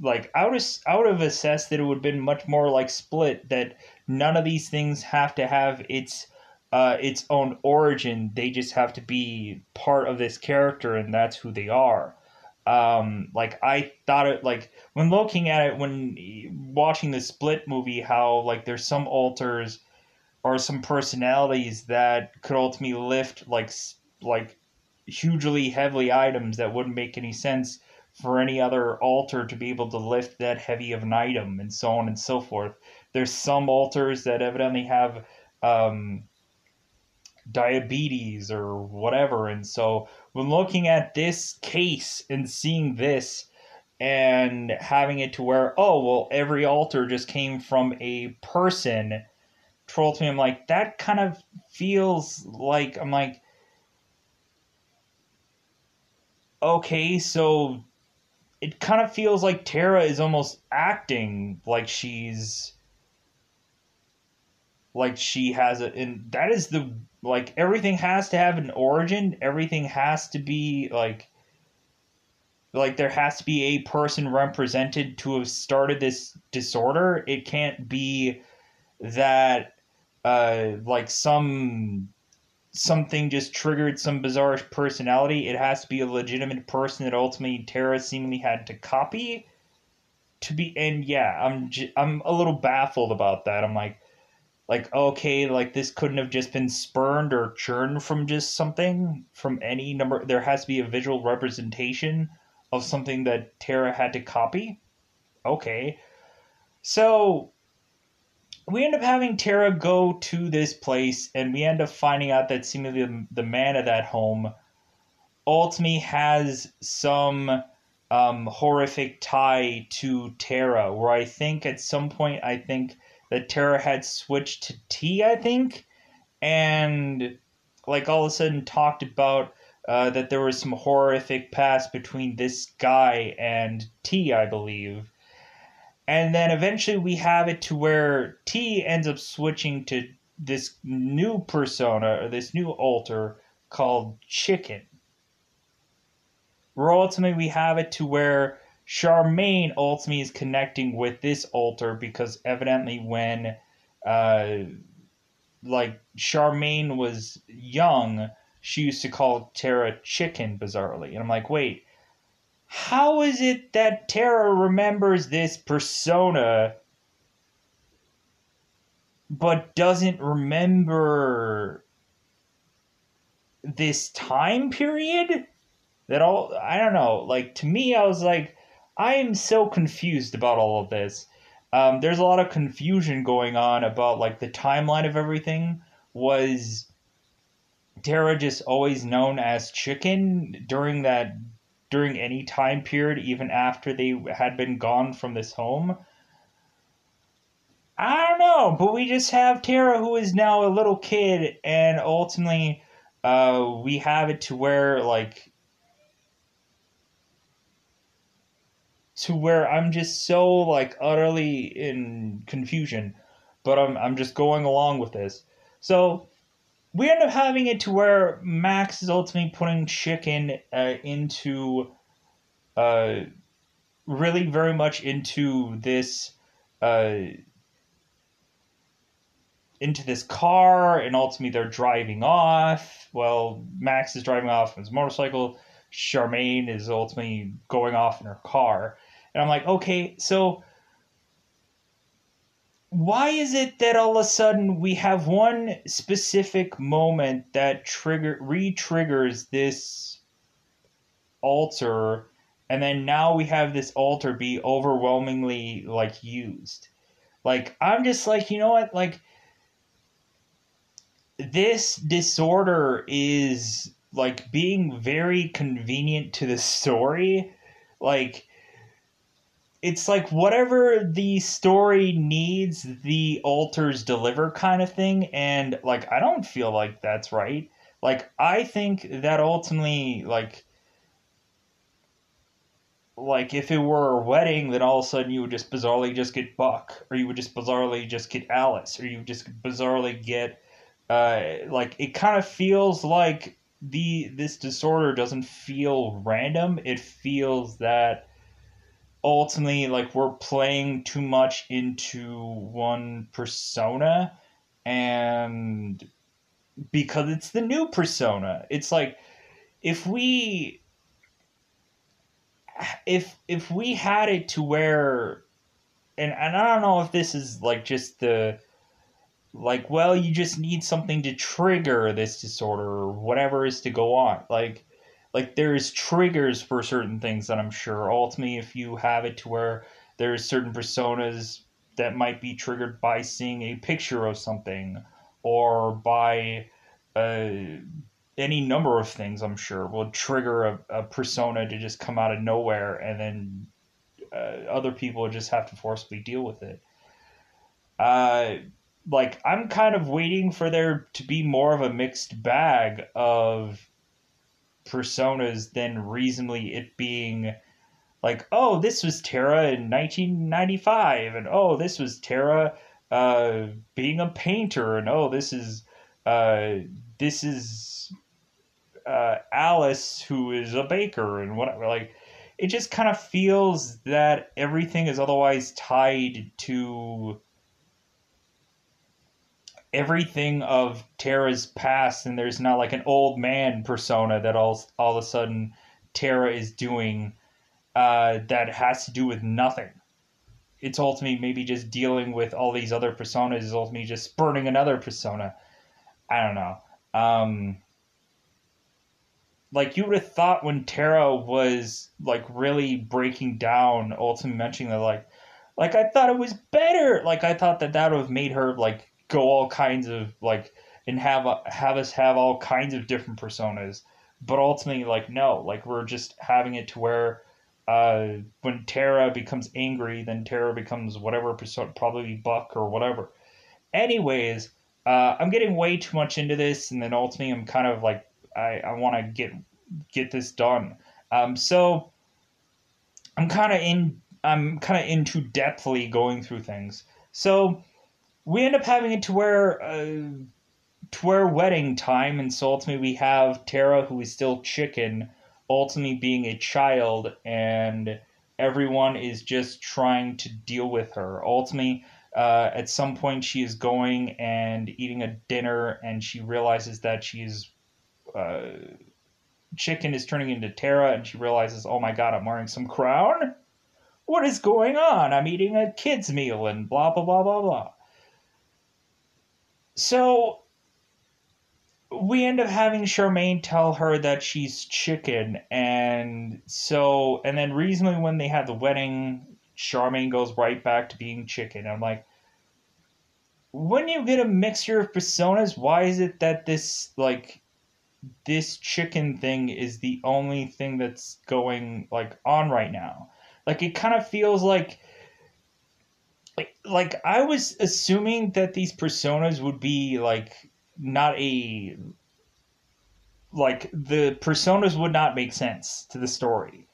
like I would I would have assessed that it would have been much more like split that none of these things have to have its uh, its own origin. They just have to be part of this character, and that's who they are. Um, like I thought it like when looking at it when watching the split movie, how like there's some alters or some personalities that could ultimately lift like like hugely heavily items that wouldn't make any sense for any other alter to be able to lift that heavy of an item and so on and so forth. There's some alters that evidently have um, diabetes or whatever. And so when looking at this case and seeing this and having it to where, oh, well, every alter just came from a person, troll to me, I'm like, that kind of feels like, I'm like, okay, so it kind of feels like Tara is almost acting like she's like she has a and that is the like everything has to have an origin. Everything has to be like like there has to be a person represented to have started this disorder. It can't be that uh like some something just triggered some bizarre personality. It has to be a legitimate person that ultimately Tara seemingly had to copy to be. And yeah, I'm j- I'm a little baffled about that. I'm like, like okay, like this couldn't have just been spurned or churned from just something from any number. There has to be a visual representation of something that Tara had to copy. Okay, so we end up having Tara go to this place, and we end up finding out that seemingly the, man of that home ultimately has some um, horrific tie to Tara, where I think at some point, I think that Tara had switched to T, I think, and like all of a sudden talked about uh, that there was some horrific past between this guy and T, I believe and then eventually we have it to where T ends up switching to this new persona or this new alter called Chicken. Where ultimately we have it to where Charmaine ultimately is connecting with this alter because evidently when uh like Charmaine was young, she used to call Tara chicken bizarrely. And I'm like, wait, how is it that Tara remembers this persona but doesn't remember this time period? That all I don't know. Like to me, I was like, I am so confused about all of this. Um, there's a lot of confusion going on about like the timeline of everything. Was Tara just always known as Chicken during that during any time period, even after they had been gone from this home. I don't know, but we just have Tara, who is now a little kid, and ultimately, uh, we have it to where like to where I'm just so like utterly in confusion, but I'm I'm just going along with this. So we end up having it to where Max is ultimately putting Chicken uh, into uh, really very much into this uh into this car and ultimately they're driving off. Well, Max is driving off on his motorcycle. Charmaine is ultimately going off in her car. And I'm like, okay, so why is it that all of a sudden we have one specific moment that trigger re-triggers this alter and then now we have this alter be overwhelmingly like used? Like i'm just like you know what? Like this disorder is like being very convenient to the story. Like it's like whatever the story needs the alters deliver kind of thing. And like i don't feel like that's right. Like i think that ultimately like like if it were a wedding then all of a sudden you would just bizarrely just get buck or you would just bizarrely just get alice or you would just bizarrely get uh like it kind of feels like the this disorder doesn't feel random. It feels that ultimately like we're playing too much into one persona and because it's the new persona it's like if we if if we had it to where and, and I don't know if this is like just the like well you just need something to trigger this disorder or whatever is to go on like like there's triggers for certain things that I'm sure ultimately if you have it to where there's certain personas that might be triggered by seeing a picture of something or by uh, any number of things I'm sure will trigger a, a persona to just come out of nowhere and then uh, other people just have to forcibly deal with it. Uh, like I'm kind of waiting for there to be more of a mixed bag of personas than reasonably it being like, oh, this was Tara in 1995, and oh, this was Tara uh, being a painter, and oh, this is uh, this is uh, Alice who is a baker, and whatever. Like, it just kind of feels that everything is otherwise tied to everything of Tara's past, and there's not like an old man persona that all all of a sudden Tara is doing uh, that has to do with nothing. It's ultimately maybe just dealing with all these other personas is ultimately just spurning another persona. I don't know. Um, like you would have thought when Tara was like really breaking down, ultimately mentioning that like, like I thought it was better. Like I thought that that would have made her like go all kinds of like and have a, have us have all kinds of different personas but ultimately like no like we're just having it to where uh, when Tara becomes angry then Tara becomes whatever persona probably Buck or whatever. Anyways uh, I'm getting way too much into this and then ultimately I'm kind of like I, I want to get get this done. Um, so I'm kind of in I'm kind of into depthly going through things. So we end up having it to where uh, to where wedding time, and so ultimately we have Tara, who is still chicken, ultimately being a child, and everyone is just trying to deal with her. Ultimately, uh, at some point, she is going and eating a dinner, and she realizes that she's. Uh, chicken is turning into Tara, and she realizes, oh my god, I'm wearing some crown? What is going on? I'm eating a kid's meal, and blah, blah, blah, blah, blah. So we end up having Charmaine tell her that she's chicken, and so and then reasonably when they have the wedding, Charmaine goes right back to being chicken. I'm like, when you get a mixture of personas, why is it that this like this chicken thing is the only thing that's going like on right now? Like it kind of feels like like like I was assuming that these personas would be like not a like the personas would not make sense to the story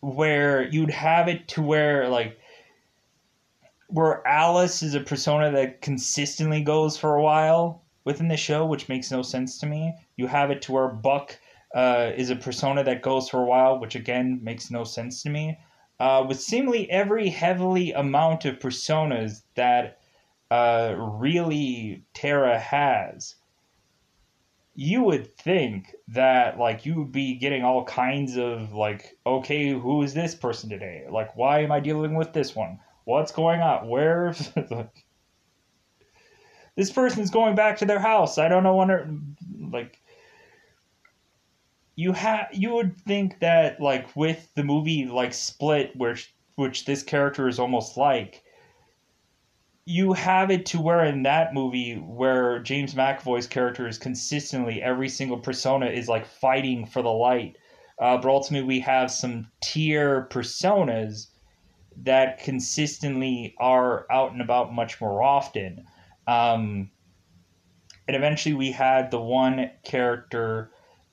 where you'd have it to where like where Alice is a persona that consistently goes for a while within the show, which makes no sense to me. You have it to where Buck uh, is a persona that goes for a while, which again makes no sense to me. Uh, with seemingly every heavily amount of personas that uh, really Tara has, you would think that like you would be getting all kinds of like, okay, who is this person today? Like, why am I dealing with this one? What's going on? Where? this person's going back to their house. I don't know when. Like, you have you would think that like with the movie like Split, which which this character is almost like, you have it to where in that movie where James McAvoy's character is consistently every single persona is like fighting for the light. Uh, but ultimately, we have some tier personas that consistently are out and about much more often. Um, and eventually, we had the one character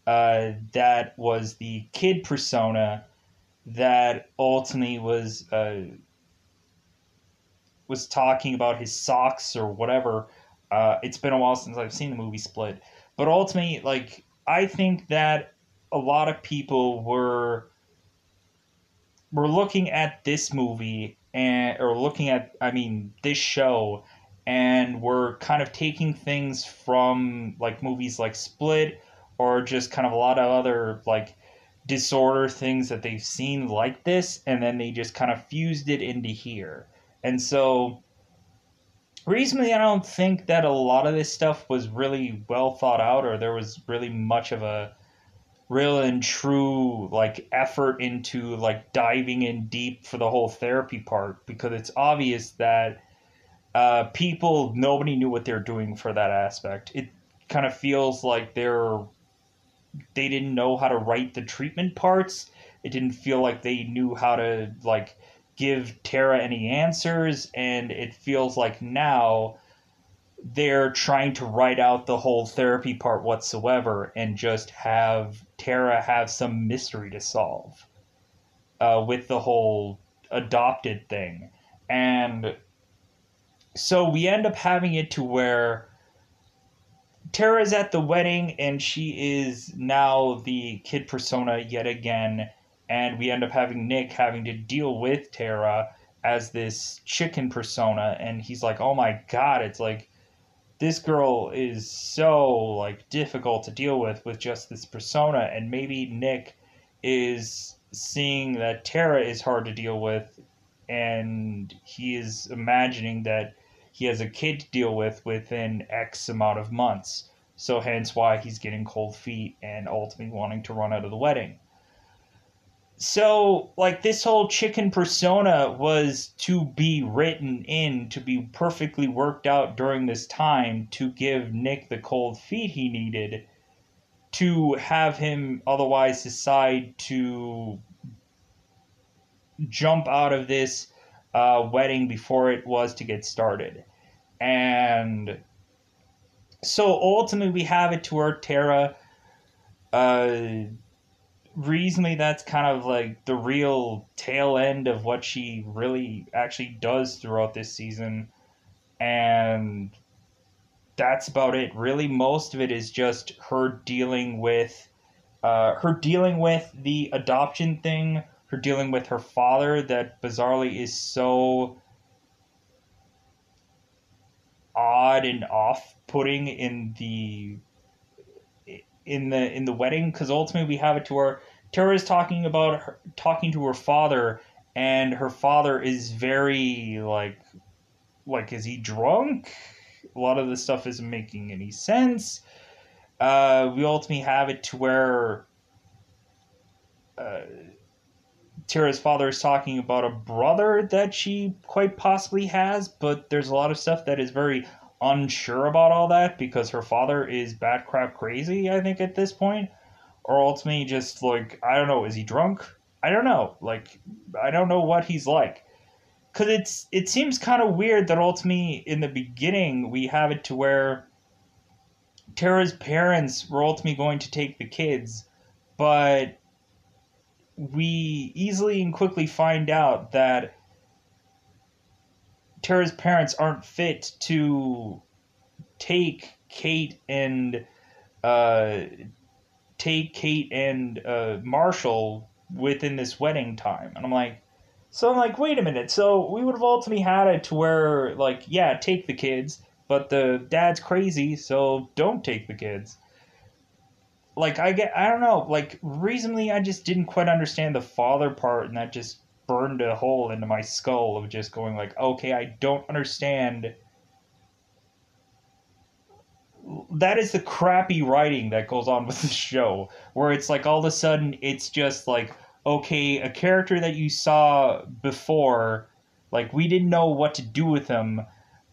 uh, that was the kid persona that ultimately was uh, was talking about his socks or whatever. Uh, it's been a while since I've seen the movie Split, but ultimately, like I think that a lot of people were were looking at this movie and or looking at I mean this show and we're kind of taking things from like movies like Split or just kind of a lot of other like disorder things that they've seen like this and then they just kind of fused it into here. And so reasonably i don't think that a lot of this stuff was really well thought out or there was really much of a real and true like effort into like diving in deep for the whole therapy part because it's obvious that uh, people nobody knew what they're doing for that aspect. It kind of feels like they're they didn't know how to write the treatment parts. It didn't feel like they knew how to like give Tara any answers, and it feels like now they're trying to write out the whole therapy part whatsoever and just have Tara have some mystery to solve uh, with the whole adopted thing. And so we end up having it to where Tara's at the wedding, and she is now the kid persona yet again. And we end up having Nick having to deal with Tara as this chicken persona. And he's like, oh my god, it's like this girl is so like difficult to deal with with just this persona. And maybe Nick is seeing that Tara is hard to deal with, and he is imagining that he has a kid to deal with within X amount of months. So hence why he's getting cold feet and ultimately wanting to run out of the wedding. So, like, this whole chicken persona was to be written in, to be perfectly worked out during this time to give Nick the cold feet he needed to have him otherwise decide to jump out of this uh, wedding before it was to get started. And so ultimately, we have it to where Tara. uh, reasonably, that's kind of like the real tail end of what she really actually does throughout this season. And that's about it. Really, most of it is just her dealing with, uh, her dealing with the adoption thing, her dealing with her father that bizarrely is so odd and off-putting in the in the in the wedding because ultimately we have it to where Tara is talking about her, talking to her father and her father is very like like is he drunk? A lot of the stuff isn't making any sense. Uh, we ultimately have it to where uh, Tara's father is talking about a brother that she quite possibly has, but there's a lot of stuff that is very unsure about all that because her father is bat crap crazy, I think, at this point. Or ultimately just like, I don't know, is he drunk? I don't know. Like, I don't know what he's like. Cause it's it seems kind of weird that ultimately in the beginning we have it to where Tara's parents were ultimately going to take the kids, but we easily and quickly find out that Tara's parents aren't fit to take Kate and uh, take Kate and uh, Marshall within this wedding time, and I'm like, So I'm like, wait a minute. So we would have ultimately had it to where, like, yeah, take the kids, but the dad's crazy, so don't take the kids. Like, I get, I don't know, like, reasonably, I just didn't quite understand the father part, and that just burned a hole into my skull of just going, like, okay, I don't understand. That is the crappy writing that goes on with the show, where it's like all of a sudden it's just like, okay, a character that you saw before, like we didn't know what to do with him.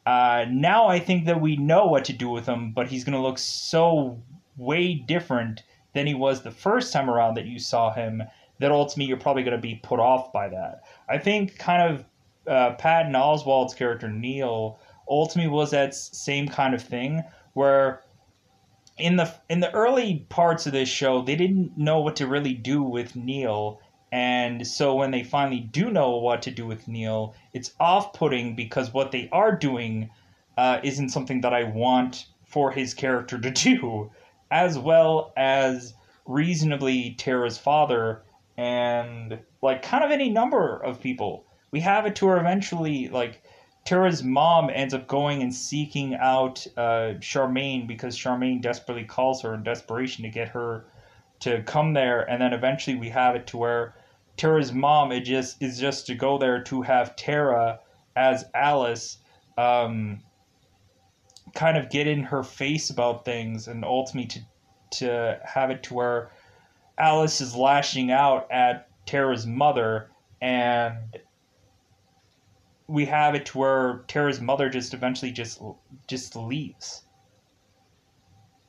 Uh, now I think that we know what to do with him, but he's gonna look so way different than he was the first time around that you saw him. That ultimately you're probably gonna be put off by that. I think kind of uh, Patton Oswalt's character Neil ultimately was that same kind of thing where in the in the early parts of this show they didn't know what to really do with Neil and so when they finally do know what to do with Neil, it's off putting because what they are doing uh, isn't something that I want for his character to do, as well as reasonably Tara's father and like kind of any number of people. We have it to eventually, like, Tara's mom ends up going and seeking out uh, Charmaine because Charmaine desperately calls her in desperation to get her to come there, and then eventually we have it to where Tara's mom it just is just to go there to have Tara as Alice um, kind of get in her face about things and ultimately to to have it to where Alice is lashing out at Tara's mother and we have it to where Tara's mother just eventually just just leaves.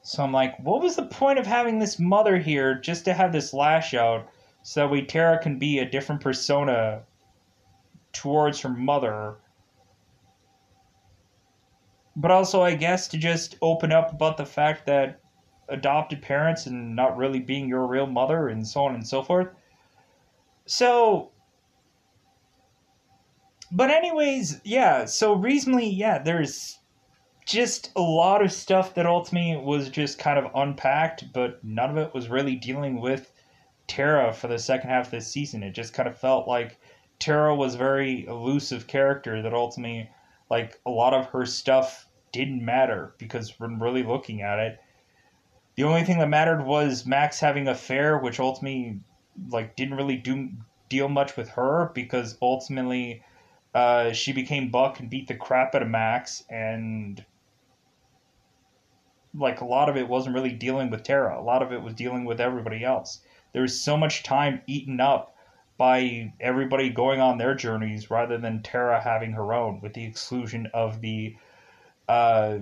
So I'm like, what was the point of having this mother here just to have this lash out so that way Tara can be a different persona towards her mother. But also, I guess, to just open up about the fact that adopted parents and not really being your real mother and so on and so forth. So, but anyways, yeah, so reasonably, yeah, there's just a lot of stuff that ultimately was just kind of unpacked, but none of it was really dealing with Tara for the second half of this season. It just kind of felt like Tara was a very elusive character that ultimately, like, a lot of her stuff didn't matter because when really looking at it, the only thing that mattered was Max having a affair, which ultimately, like, didn't really do deal much with her because ultimately, uh, she became Buck and beat the crap out of Max, and like a lot of it wasn't really dealing with Tara. A lot of it was dealing with everybody else There was so much time eaten up by everybody going on their journeys rather than Tara having her own, with the exclusion of the uh,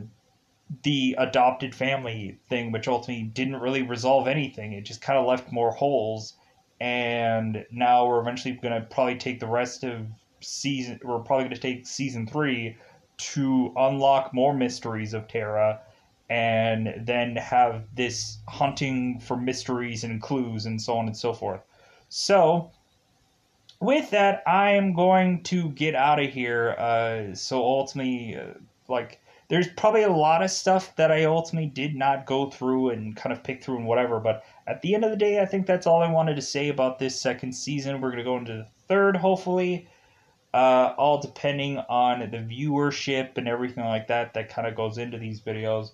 the adopted family thing, which ultimately didn't really resolve anything. It just kind of left more holes. And now we're eventually going to probably take the rest of season. We're probably going to take season three to unlock more mysteries of Tara and then have this hunting for mysteries and clues and so on and so forth. So, with that, I am going to get out of here. Uh, so ultimately, uh, like, there's probably a lot of stuff that I ultimately did not go through and kind of pick through and whatever. But at the end of the day, I think that's all I wanted to say about this second season. We're going to go into the third, hopefully. Uh, all depending on the viewership and everything like that that kind of goes into these videos.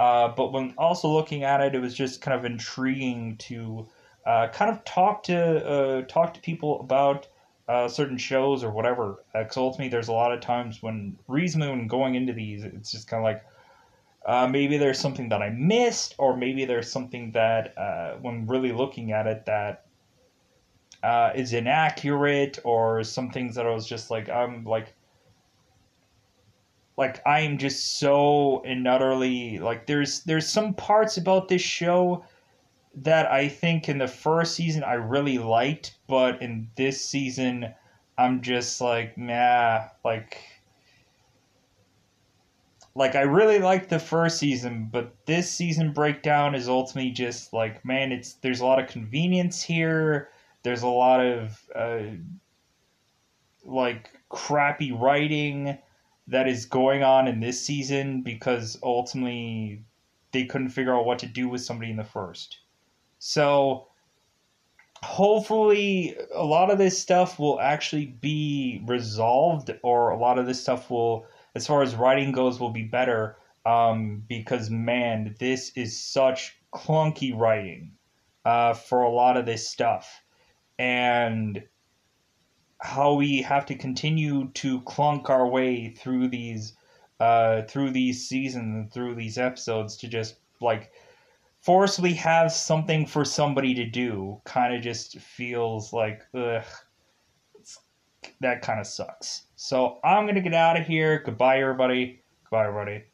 Uh, but when also looking at it, it was just kind of intriguing to uh, kind of talk to uh, talk to people about uh, certain shows or whatever. Because ultimately, there's a lot of times when reasonably when going into these, it's just kind of like uh, maybe there's something that I missed, or maybe there's something that uh, when really looking at it that is inaccurate, or some things that I was just like I'm like like I am just so and utterly like there's there's some parts about this show that I think in the first season I really liked, but in this season I'm just like nah, like like I really liked the first season, but this season breakdown is ultimately just like man, it's there's a lot of convenience here. There's a lot of uh, like crappy writing that is going on in this season because ultimately they couldn't figure out what to do with somebody in the first. So hopefully a lot of this stuff will actually be resolved or a lot of this stuff will as far as writing goes will be better um, because man this is such clunky writing uh, for a lot of this stuff. And how we have to continue to clunk our way through these uh, through these seasons through these episodes to just like forcibly have something for somebody to do kind of just feels like ugh, that kind of sucks. So I'm gonna get out of here. Goodbye, everybody. Goodbye, everybody.